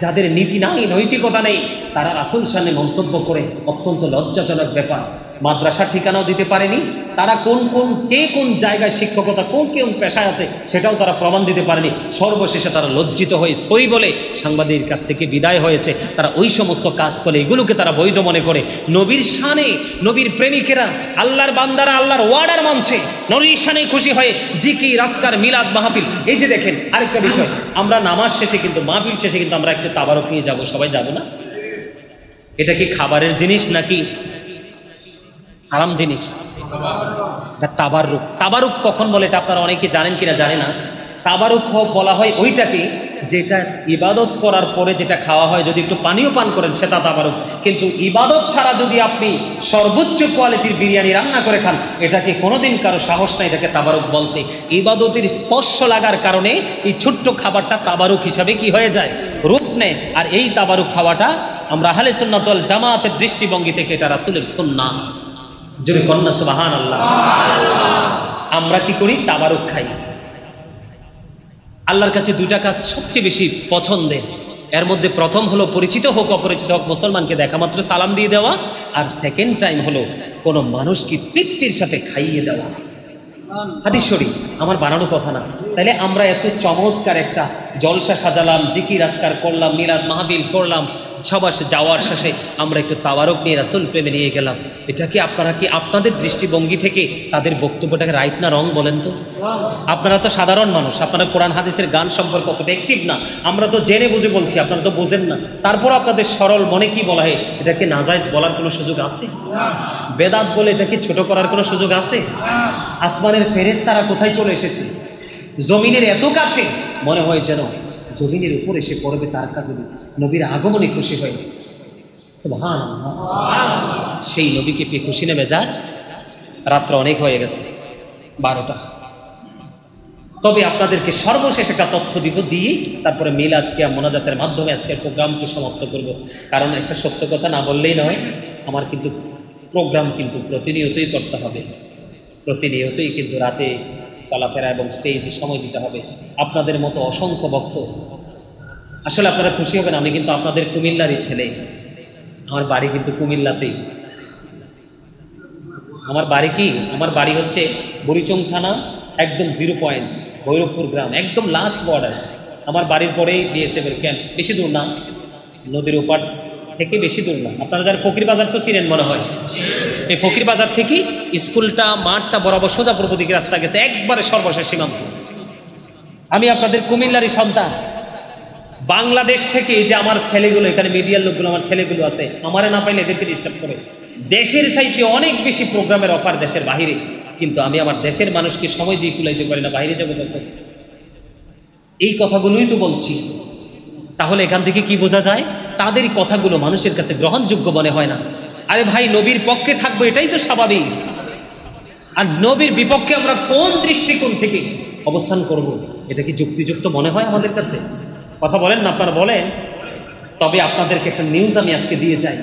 S1: যাদের নীতি নাই নৈতিকতা নেই তারা রাসুল সামনে মন্তব্য করে অত্যন্ত লজ্জাজনক ব্যাপার। মাদ্রাসার ঠিকানাও দিতে পারেনি। তারা কোন কোন, কে কোন জায়গায় শিক্ষকতা, কোন কোন পেশায় আছে, সেটাও তারা প্রমাণ দিতে পারেনি। সর্বশেষে তারা লজ্জিত হয়ে সই বলে সাংবাদিকের কাছ থেকে বিদায় হয়েছে। তারা ওই সমস্ত কাজ করে, এগুলোকে তারা বৈধ মনে করে। নবীর শানে, নবীর প্রেমিকেরা আল্লাহর বান্দারা আল্লাহর ওয়ার্ডার মানছে নবীর শানে খুশি হয়ে জিকি রাস্কার মিলাদ মাহফিল। এই যে দেখেন, আরেকটা বিষয়, আমরা নামাজ শেষে কিন্তু, মাহফিল শেষে কিন্তু আমরা একটু তাবারক নিয়ে যাব। সবাই যাব না? এটা কি খাবারের জিনিস নাকি? আরাম জিনিস। তাবারুক তাবারুক কখন বলে এটা আপনারা অনেকে জানেন কিনা জানে না। তাবারুক বলা হয় ওইটাকে যেটা ইবাদত করার পরে যেটা খাওয়া হয়, যদি একটু পানীয় পান করেন সেটা তাবারুক কিন্তু ইবাদত ছাড়া যদি আপনি সর্বোচ্চ কোয়ালিটির বিরিয়ানি রান্না করে খান, এটাকে কোনোদিন কারও সাহস নাই এটাকে তাবারুক বলতে। ইবাদতের স্পর্শ লাগার কারণে এই ছোট্ট খাবারটা তাবারুক হিসাবে কি হয়ে যায়? রূপ নেয়। আর এই তাবারুক খাওয়াটা আমরা আহলে সুন্নাতল জামাতের দৃষ্টিভঙ্গি থেকে এটা রাসুলের সুন্না যদি কন্যা সুবাহান আল্লাহ আমরা কি করি? তাবারুক খাই। আল্লাহর কাছে দুটা কাজ সবচেয়ে বেশি পছন্দের। এর মধ্যে প্রথম হলো পরিচিত হোক, অপরিচিত হোক, মুসলমানকে দেখা মাত্র সালাম দিয়ে দেওয়া। আর সেকেন্ড টাইম হলো কোনো মানুষকে তৃপ্তির সাথে খাইয়ে দেওয়া। হাদিস শরীফ, আমার বানানো কথা না। তাইলে আমরা এত চমৎকার একটা জলসা সাজালাম, জিকির আসকার করলাম, মিলাদ মাহবিল করলাম সবার যাওয়ার শেষে আমরা একটু তাওয়ারক নিয়ে রাসুল প্রেমে নিয়ে গেলাম। এটা কি আপনারা কি আপনাদের দৃষ্টিভঙ্গি থেকে তাদের বক্তব্যটাকে রাইট না রং বলেন তো? আপনারা তো সাধারণ মানুষ আপনারা কোরআন হাদিসের গান সম্পর্কে অতটা অ্যাক্টিভ না। আমরা তো জেনে বুঝে বলছি, আপনারা তো বোঝেন না। তারপর আপনাদের সরল মনে কি বলা হয়? এটাকে নাজাইজ বলার কোনো সুযোগ আছে? বেদাত বলে এটাকে ছোট করার কোনো সুযোগ আছে? আসমানের ফেরেস তারা কোথায় চলে এসেছে? জমিনের এত কাছে, মনে হয় যেন জমিনের উপর এসে পড়বে তার কাগুলি নবীর আগমনে খুশি হয়। সেই নবীকে পেয়ে খুশি নেমে যার? রাত্র অনেক হয়ে গেছে, বারোটা। তবে আপনাদেরকে সর্বশেষ একটা তথ্য দিব, দিয়ে তারপরে মিলাদ কিয়া মোনাজাতের মাধ্যমে আজকের প্রোগ্রামকে সমাপ্ত করব। কারণ একটা সত্য কথা না বললেই নয়, আমার কিন্তু প্রোগ্রাম কিন্তু প্রতিনিয়তই করতে হবে। প্রতিনিয়তই কিন্তু রাতে চলাফেরা এবং স্টেজে সময় দিতে হবে। আপনাদের মতো অসংখ্য ভক্ত। আসলে আপনারা খুশি হবেন, আমি কিন্তু আপনাদের কুমিল্লারই ছেলে। আমার বাড়ি কিন্তু কুমিল্লাতেই। আমার বাড়ি কি? আমার বাড়ি হচ্ছে বরিচং থানা, একদম জিরো পয়েন্ট ভৈরবপুর গ্রাম, একদম লাস্ট বর্ডার আমার বাড়ির পরেই বিএসএফ এর ক্যাম্প বেশি দূর না, নদীর ওপার। থেকে বেশি দূর না। আপনারা যারা ফকির বাজার তো চিনেন মনে হয়। এই ফকির বাজার থেকে স্কুলটা, মাঠটা বরাবর সোজা পূর্ব দিকে রাস্তা গেছে, একবারে সর্বশেষ সীমান্ত। আমি আপনাদের কুমিল্লারই সন্তান। বাংলাদেশ থেকে যে আমার ছেলেগুলো, এখানে মিডিয়ার লোকগুলো, আমার ছেলেগুলো আছে, আমারে না পাইলে এদেরকে ডিস্টার্ব করে। দেশের চাইতে অনেক বেশি প্রোগ্রামের অফার দেশের বাহিরে। কিন্তু আমি আমার দেশের মানুষকে সময় দিয়ে কুলাইতে পারি না বাইরে যাব এই কথাগুলোই তো বলছি। তাহলে এখান থেকে কি বোঝা যায়? তাদের কথাগুলো মানুষের কাছে গ্রহণযোগ্য মনে হয় না। আরে ভাই, নবীর পক্ষে থাকব এটাই তো স্বাভাবিক। আর নবীর বিপক্ষে আমরা কোন দৃষ্টিকোণ থেকে অবস্থান করব, এটা কি যুক্তিযুক্ত মনে হয় আমাদের কাছে? কথা বলেন না, আপনারা বলেন। তবে আপনাদেরকে একটা নিউজ আমি আজকে দিয়ে যাই।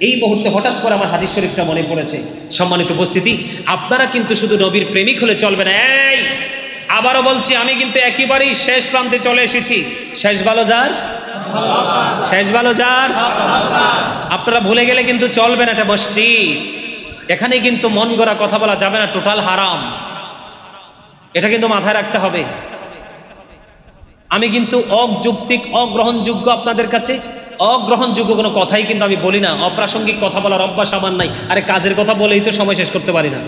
S1: এই মুহূর্তে হঠাৎ করে আমার হাদিস শরীফটা মনে পড়েছে। সম্মানিত উপস্থিতি, আপনারা কিন্তু শুধু নবীর প্রেমিক হলে চলবে না। এই! আবারও বলছি, আমি কিন্তু একেবারেই শেষ প্রান্তে চলে এসেছি। শেষ ভালো যার? শেষ ভালো যার? আপনারা ভুলে গেলে কিন্তু চলবে না এটা মসজিদ। এখানে কিন্তু মন গড়া কথা বলা যাবে না, টোটাল হারাম। এটা কিন্তু মাথায় রাখতে হবে। আমি কিন্তু অযৌক্তিক, অগ্রহণযোগ্য আপনাদের কাছে, অগ্রহণযোগ্য কোনো কথাই কিন্তু আমি বলি না। অপ্রাসঙ্গিক কথা বলার অভ্যাস আমার নাই। আরে কাজের কথা বলেই তো সময় শেষ করতে পারি না।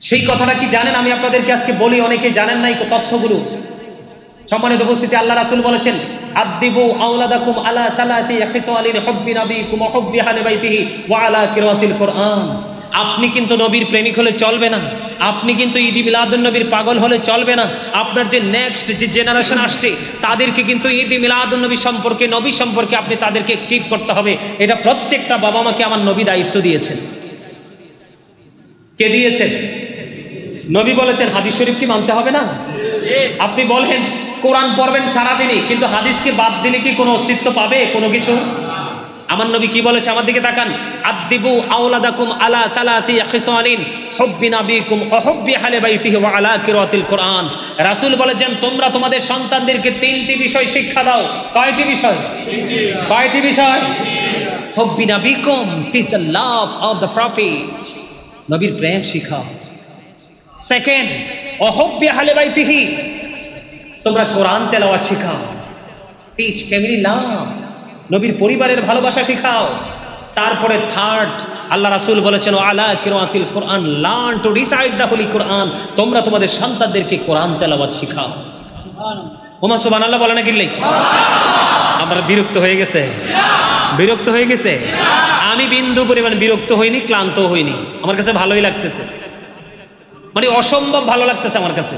S1: সেই কথাটা কি জানেন? আমি আপনাদেরকে আজকে বলি, অনেকে জানেন নাই তথ্যগুলো। সম্মানিত উপস্থিতি, আল্লাহ রাসূল বলেছেন আদিবু তালাতি ওয়া আপনি কিন্তু নবীর প্রেমিক হলে চলবে না। আপনি কিন্তু ঈদি মিলাদুন নবীর পাগল হলে চলবে না। আপনার যে নেক্সট যে জেনারেশন আসছে, তাদেরকে কিন্তু ঈদি মিলাদুন নবী সম্পর্কে নবী সম্পর্কে আপনি তাদেরকে অ্যাক্টিভ করতে হবে। এটা প্রত্যেকটা বাবা মাকে আমার নবী দায়িত্ব দিয়েছেন। কে দিয়েছেন? নবী বলেছেন, হাদিস শরীফ কি মানতে হবে না? আপনি বলেন কোরআন পড়বেন সারাদিনই, কিন্তু হাদিসকে বাদ দিলে কি কোনো অস্তিত্ব পাবে? কোনো কিছু? আমার নবী কি বলেছে আমার দিকে তাকান? আদিবু আওলাদাকুম আলা তালাতি ইয়াখিসানিন হুব্বি নাবিকুম ওয়া হুব্বি আহলি বাইতিহি ওয়া আলা কিরাতিল কোরআন। রাসূল বলেছেন, তোমরা তোমাদের সন্তানদেরকে তিনটি বিষয় শিক্ষা দাও। কয়টি বিষয়? কয়টি বিষয়? হুব্বি নাবিকুম is the love of the prophet. নবীর প্রেম শিখাও। সেকেন্ড অহব্বি আহলে বাইতিহি। তোমরা কোরআন তেলাওয়াত শিখাও। টিচ ফ্যামিলি লাভ নবীর পরিবারের ভালোবাসা শিখাও। তারপরে থার্ড আল্লাহ রাসুল বলেছেন আলা কিরাতিল Quran learn to recite the holy Quran. তোমরা তোমাদের সন্তানদেরকে কোরআন তেলাওয়াত শিখাও। ওমা সুবহানাল্লাহ বলে না কিনলেই আমরা বিরক্ত হয়ে গেছে। বিরক্ত হয়ে গেছে? আমি বিন্দু পরিমাণ বিরক্ত হইনি ক্লান্ত হইনি। আমার কাছে ভালোই লাগতেছে। মানে অসম্ভব ভালো লাগতেছে আমার কাছে।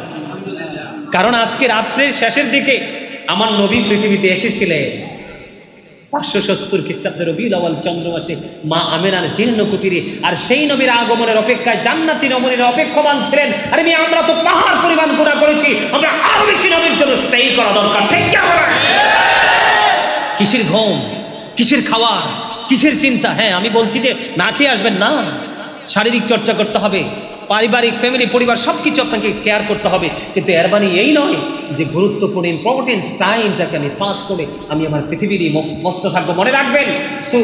S1: কারণ আজকে রাত্রের শেষের দিকে আমার নবী পৃথিবীতে এসেছিলেন। পাঁচশো সত্তর খ্রিস্টাব্দের রবিউল আওয়াল চন্দ্রমাসে মা আমেনার জীর্ণ কুটিরে, আর সেই নবীর আগমনের অপেক্ষায় জান্নাতি নবনীর অপেক্ষমান ছিলেন। আরে মেয়ে, আমরা তো পাহাড় পরিমাণ গুণা করেছি, আমরা আরও বেশি নবীর জন্য স্টেই করা দরকার, ঠিক কিসের ঘুম? কিসের খাওয়া কিসের চিন্তা? হ্যাঁ আমি বলছি যে না খেয়ে আসবেন না। শারীরিক চর্চা করতে হবে। পারিবারিক ফ্যামিলি পরিবার সব কিছু আপনাকে কেয়ার করতে হবে। কিন্তু এর মানে এই নয় যে গুরুত্বপূর্ণ ইম্পর্টেন্স টাইমটাকে আমি পাস করে আমি আমার পৃথিবীরই মস্ত থাকব মনে রাখবেন। সু,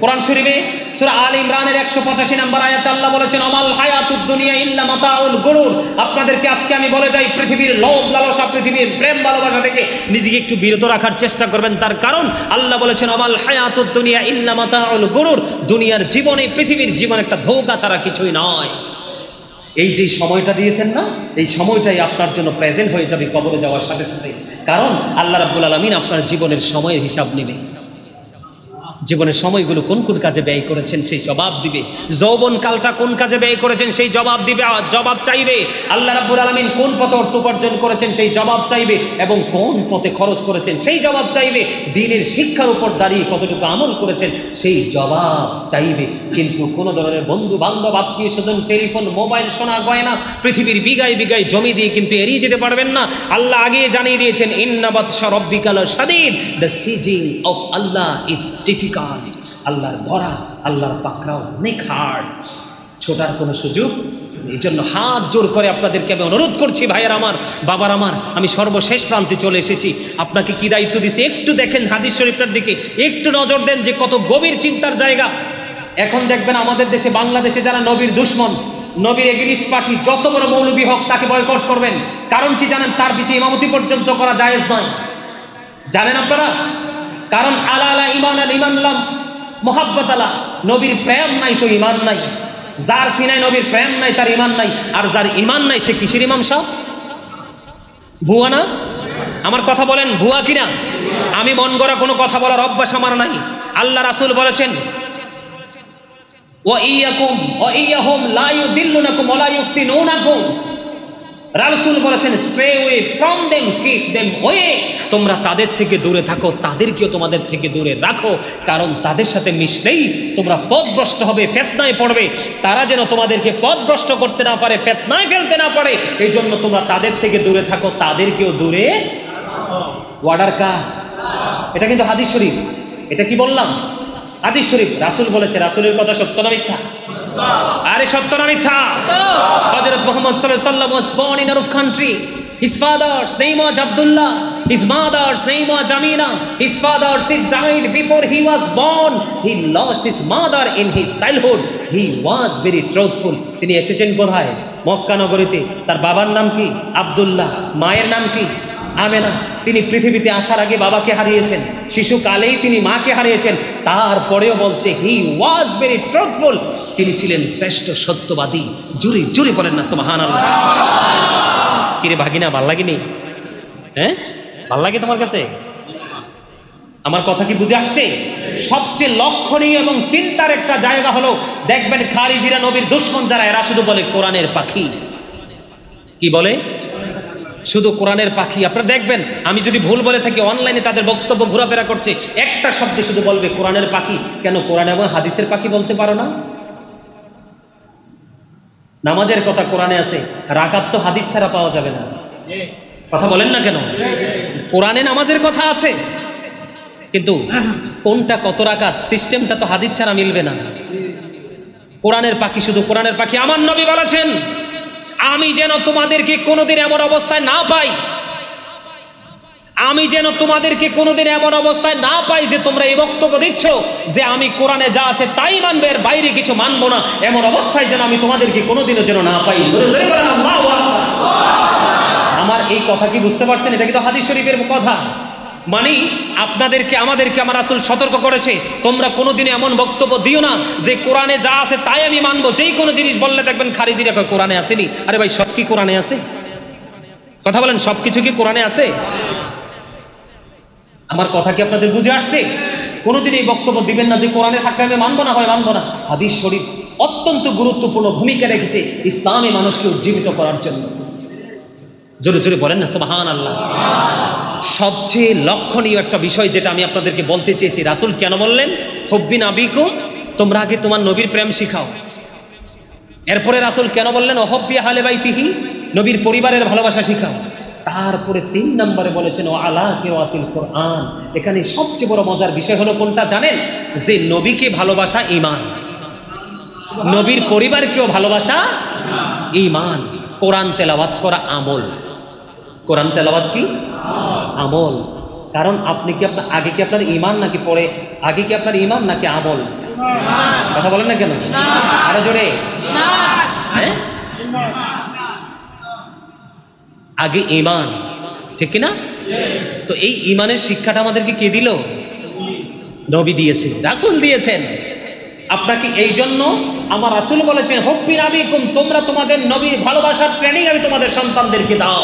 S1: কোরআন শরীফে সুরা আল ইমরানের একশো পঁচাশি নম্বর আয়াত আল্লাহ বলেছেন, অমাল হায়াতুদ দুনিয়া ইল্লা মাতাউল গুরুর। আপনাদেরকে আজকে আমি বলে যাই, পৃথিবীর লোভ, লালসা, পৃথিবীর প্রেম, ভালোবাসা থেকে নিজেকে একটু বিরত রাখার চেষ্টা করবেন। তার কারণ আল্লাহ বলেছেন, অমাল হায়াতুদ দুনিয়া ইল্লা মাতাউল গুরুর। দুনিয়ার জীবনে, পৃথিবীর জীবন একটা ধোঁকা ছাড়া কিছুই নয়। এই যে সময়টা দিয়েছেন না, এই সময়টাই আপনার জন্য প্রেজেন্ট হয়ে যাবে কবরে যাওয়ার সাথে সাথে। কারণ আল্লাহ রাব্বুল আলমিন আপনার জীবনের সময়ের হিসাব নেবে। জীবনের সময়গুলো কোন কোন কাজে ব্যয় করেছেন সেই জবাব দিবে। যৌবন কালটা কোন কাজে ব্যয় করেছেন সেই জবাব দিবে জবাব চাইবে। আল্লাহ রাব্বুল আলমিন কোন পথে অর্থ উপার্জন করেছেন সেই জবাব চাইবে এবং কোন পথে খরচ করেছেন সেই জবাব চাইবে। দিনের শিক্ষার উপর দাঁড়িয়ে কতটুকু আমল করেছেন সেই জবাব চাইবে। কিন্তু কোন ধরনের বন্ধু বান্ধব আত্মীয় স্বজন টেলিফোন, মোবাইল, সোনা গয়না, পৃথিবীর বিগায় বিগায় জমি দিয়ে কিন্তু এড়িয়ে যেতে পারবেন না। আল্লাহ আগে জানিয়ে দিয়েছেন ইন্নাবাদ সরব্বিকাল Sadid the seizing of Allah is difficult আল্লাহর ধরা, আল্লাহর পাকড়াও অনেক হার্ড ছোটার কোনো সুযোগ এই জন্য হাত জোর করে আপনাদেরকে আমি অনুরোধ করছি, ভাইয়ের আমার, বাবার আমার, আমি সর্বশেষ প্রান্তে চলে এসেছি। আপনাকে কি দায়িত্ব দিছি? একটু দেখেন হাদিস শরীফটার দিকে। একটু নজর দেন যে কত গভীর চিন্তার জায়গা। এখন দেখবেন আমাদের দেশে, বাংলাদেশে যারা নবীর দুশ্মন, নবীর এগিরিস্ট পার্টি, যত বড় মৌলবী হোক, তাকে বয়কট করবেন। কারণ কি জানেন? তার পিছিয়ে ইমামতি পর্যন্ত করা জায়েজ নয়। জানেন আপনারা? কারণ আলা আলা ইমান আল ইমানলাম মোহাব্বত আলা। নবীর প্রেম নাই তো ইমান নাই। যার সিনায় নবীর প্রেম নাই, তার ইমান নাই। আর যার ইমান নাই, সে কিসের ইমাম সাহ ভুয়া না? আমার কথা বলেন, ভুয়া কিনা? আমি মন গড়া কোনো কথা বলার অভ্যাস আমার নাই। আল্লাহ রাসুল বলেছেন, ওয়া ইয়াকুম, ওয়া ইয়াহুম লা ইউদিল্লুনাকুম ওয়া লা ইফতিনুনাকুম রাসূল বলেছেন stray away from them keep them away তোমরা তাদের থেকে দূরে থাকো, তাদেরকেও তোমাদের থেকে দূরে রাখো, কারণ তাদের সাথে মিশলেই তোমরা পথভ্রষ্ট হবে, ফেতনায় পড়বে। তারা যেন তোমাদেরকে পথভ্রষ্ট করতে না পারে, ফেতনায় ফেলতে না পারে এই জন্য তোমরা তাদের থেকে দূরে থাকো, তাদেরকেও দূরে ওয়ার্ডার কা এটা কিন্তু হাদিস শরীফ। এটা কি বললাম? হাদিস শরীফ। রাসুল বলেছে, রাসূলের কথা সত্য না মিথ্যা? আরে সত্য না মিথ্যা হযরত মুহাম্মদ সাল্লাল্লাহু আলাইহি ওয়াসাল্লাম was born in Arab country his father's name was Abdullah his mother's name was Amina his father she died before he was born he lost his mother in his childhood he was very truthful তিনি এসেছেন কোথায় মক্কা নগরীতে তার বাবার নাম কি আব্দুল্লাহ মায়ের নাম কি আমেনা, তিনি পৃথিবীতে আসার আগে বাবাকে হারিয়েছেন। শিশুকালেই তিনি মাকে হারিয়েছেন। তারপরেও বলছে হি ওয়াজ ভেরি ট্রুথফুল তিনি ছিলেন শ্রেষ্ঠ সত্যবাদী। জুরি জুরি বলেন না আল্লাহ কিরে ভাগিনা, ভালো লাগেনি? হ্যাঁ? ভালো লাগে তোমার কাছে? আমার কথা কি বুঝে আসছে? সবচেয়ে লক্ষণীয় এবং চিন্তার একটা জায়গা হলো, দেখবেন খারিজিরা নবীর দুশ্মন যারা, এরা শুধু বলে কোরআনের পাখি। কি বলে? শুধু কোরআনের পাখি। আপনারা দেখবেন, আমি যদি ভুল বলে থাকি, অনলাইনে তাদের বক্তব্য ঘোরাফেরা করছে, একটা শব্দ শুধু বলবে কোরআনের পাখি। কেন কোরআন এবং হাদিসের পাখি বলতে পারো না? নামাজের কথা কোরআনে আছে, রাকাত তো হাদিস ছাড়া পাওয়া যাবে না। কথা বলেন না কেন? কোরআনে নামাজের কথা আছে। কিন্তু কোনটা কত রাকাত, সিস্টেমটা তো হাদিস ছাড়া মিলবে না। কোরআনের পাখি শুধু কোরআনের পাখি। আমার নবী বলেছেন আমি যেন তোমাদেরকে কোনোদিন এমন অবস্থায় না পাই। আমি যেন তোমাদেরকে কোনোদিন এমন অবস্থায় না পাই যে তোমরা এই বক্তব্য দিচ্ছ যে আমি কোরআনে যা আছে তাই মানবে, এর বাইরে কিছু মানবো না। এমন অবস্থায় যেন আমি তোমাদেরকে কোনোদিনও যেন না পাই। আমার এই কথা কি বুঝতে পারছেন? এটা কিন্তু হাদিস শরীফের কথা? মানে আপনাদেরকে, আমাদেরকে আমার আসল সতর্ক করেছে। তোমরা কোনোদিন এমন বক্তব্য দিও না যে কোরআনে যা আছে তাই আমি মানবো। যেই কোনো জিনিস বললে দেখবেন খারিজিরা কোরআনে আসেনি? আরে ভাই, সব কি কোরআনে আছে? কথা বলেন, সব কিছু কি কোরআনে আছে? আমার কথা কি আপনাদের বুঝে আসছে? কোনোদিন এই বক্তব্য দিবেন না যে কোরআনে থাকলে আমি মানবো না হয় মানবো না। হাদিস শরীফ অত্যন্ত গুরুত্বপূর্ণ ভূমিকা রেখেছে ইসলামী মানুষকে উজ্জীবিত করার জন্য। জোরে জোরে বলেন না সুবাহান আল্লাহ সবচেয়ে লক্ষণীয় একটা বিষয় যেটা আমি আপনাদেরকে বলতে চেয়েছি। রাসুল কেন বললেন হব্বিন আবিকুম তোমরা আগে তোমার নবীর প্রেম শিখাও। এরপরে রাসুল কেন বললেন অহব্বি হালে বাইতিহি, নবীর পরিবারের ভালোবাসা শিখাও। তারপরে তিন নম্বরে বলেছেন, ও আলা কেওয়াতিল কোরআন। এখানে সবচেয়ে বড় মজার বিষয় হলো কোনটা জানেন? যে নবীকে ভালোবাসা ইমান নবীর পরিবারকেও ভালোবাসা ইমান কোরআন তেলাওয়াত করা আমল। কোরআন তেলাওয়াত কি? আমল। কারণ আপনি কি আপনার, আগে কি আপনার ইমান নাকি পরে, আগে কি আপনার ইমান নাকি আমল? কথা বলেন না কেন? আরও জোরে। হ্যাঁ? আগে ইমান ঠিক কি না? তো এই ইমানের শিক্ষাটা আমাদেরকে কে দিল? নবী দিয়েছে, রাসুল দিয়েছেন। আপনাকে এই জন্য আমার রাসুল বলেছেন হব্বির আবিকুম তোমরা তোমাদের নবীর ভালোবাসার ট্রেনিং আমি তোমাদের সন্তানদেরকে দাও।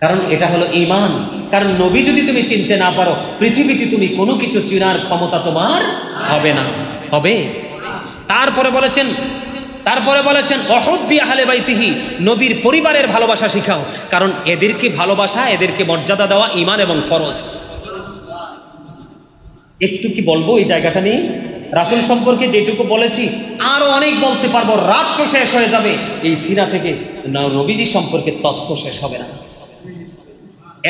S1: কারণ এটা হলো ইমান কারণ নবী যদি তুমি চিনতে না পারো, পৃথিবীতে তুমি কোনো কিছু চিনার ক্ষমতা তোমার হবে না। হবে। তারপরে বলেছেন তারপরে বলেছেন, অহব্বি আহলে বাইতিহি, নবীর পরিবারের ভালোবাসা শিখাও। কারণ এদেরকে ভালোবাসা, এদেরকে মর্যাদা দেওয়া ইমান এবং ফরজ। একটু কি বলব এই জায়গাটা নিয়ে? রাসুল সম্পর্কে যেটুকু বলেছি, আরও অনেক বলতে পারব। রাত্র শেষ হয়ে যাবে। এই সিনা থেকে নবীজি সম্পর্কে তথ্য শেষ হবে না।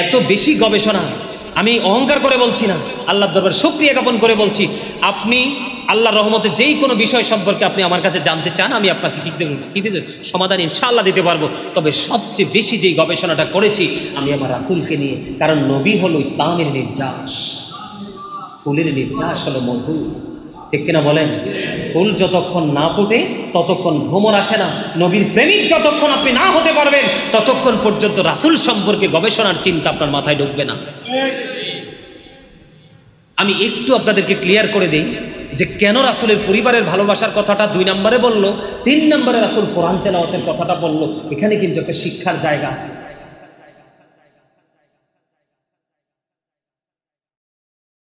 S1: এত বেশি গবেষণা আমি অহংকার করে বলছি না আল্লাহ দরবার শুক্রিয়া জ্ঞাপন করে বলছি, আপনি আল্লাহ রহমতে যেই কোনো বিষয় সম্পর্কে আপনি আমার কাছে জানতে চান, আমি আপনাকে কী কি দিতে সমাধান ইনশাল্লাহ দিতে পারব। তবে সবচেয়ে বেশি যেই গবেষণাটা করেছি, আমি আমার রাসুলকে নিয়ে, কারণ নবী হলো ইসলামের নির্যাস। ফুলের নির্যাস হলো মধু। ঠিক কিনা বলেন? ফুল যতক্ষণ না ফুটে, ততক্ষণ ভ্রমণ আসে না। নবীর প্রেমিক যতক্ষণ আপনি না হতে পারবেন, ততক্ষণ পর্যন্ত রাসুল সম্পর্কে গবেষণার চিন্তা আপনার মাথায় ঢুকবে না। আমি একটু আপনাদেরকে ক্লিয়ার করে দিই যে কেন রাসুলের পরিবারের ভালোবাসার কথাটা দুই নম্বরে বলল, তিন নম্বরে রাসুল কোরআন তেলাওয়াতের কথাটা বলল। এখানে কিন্তু একটা শিক্ষার জায়গা আছে।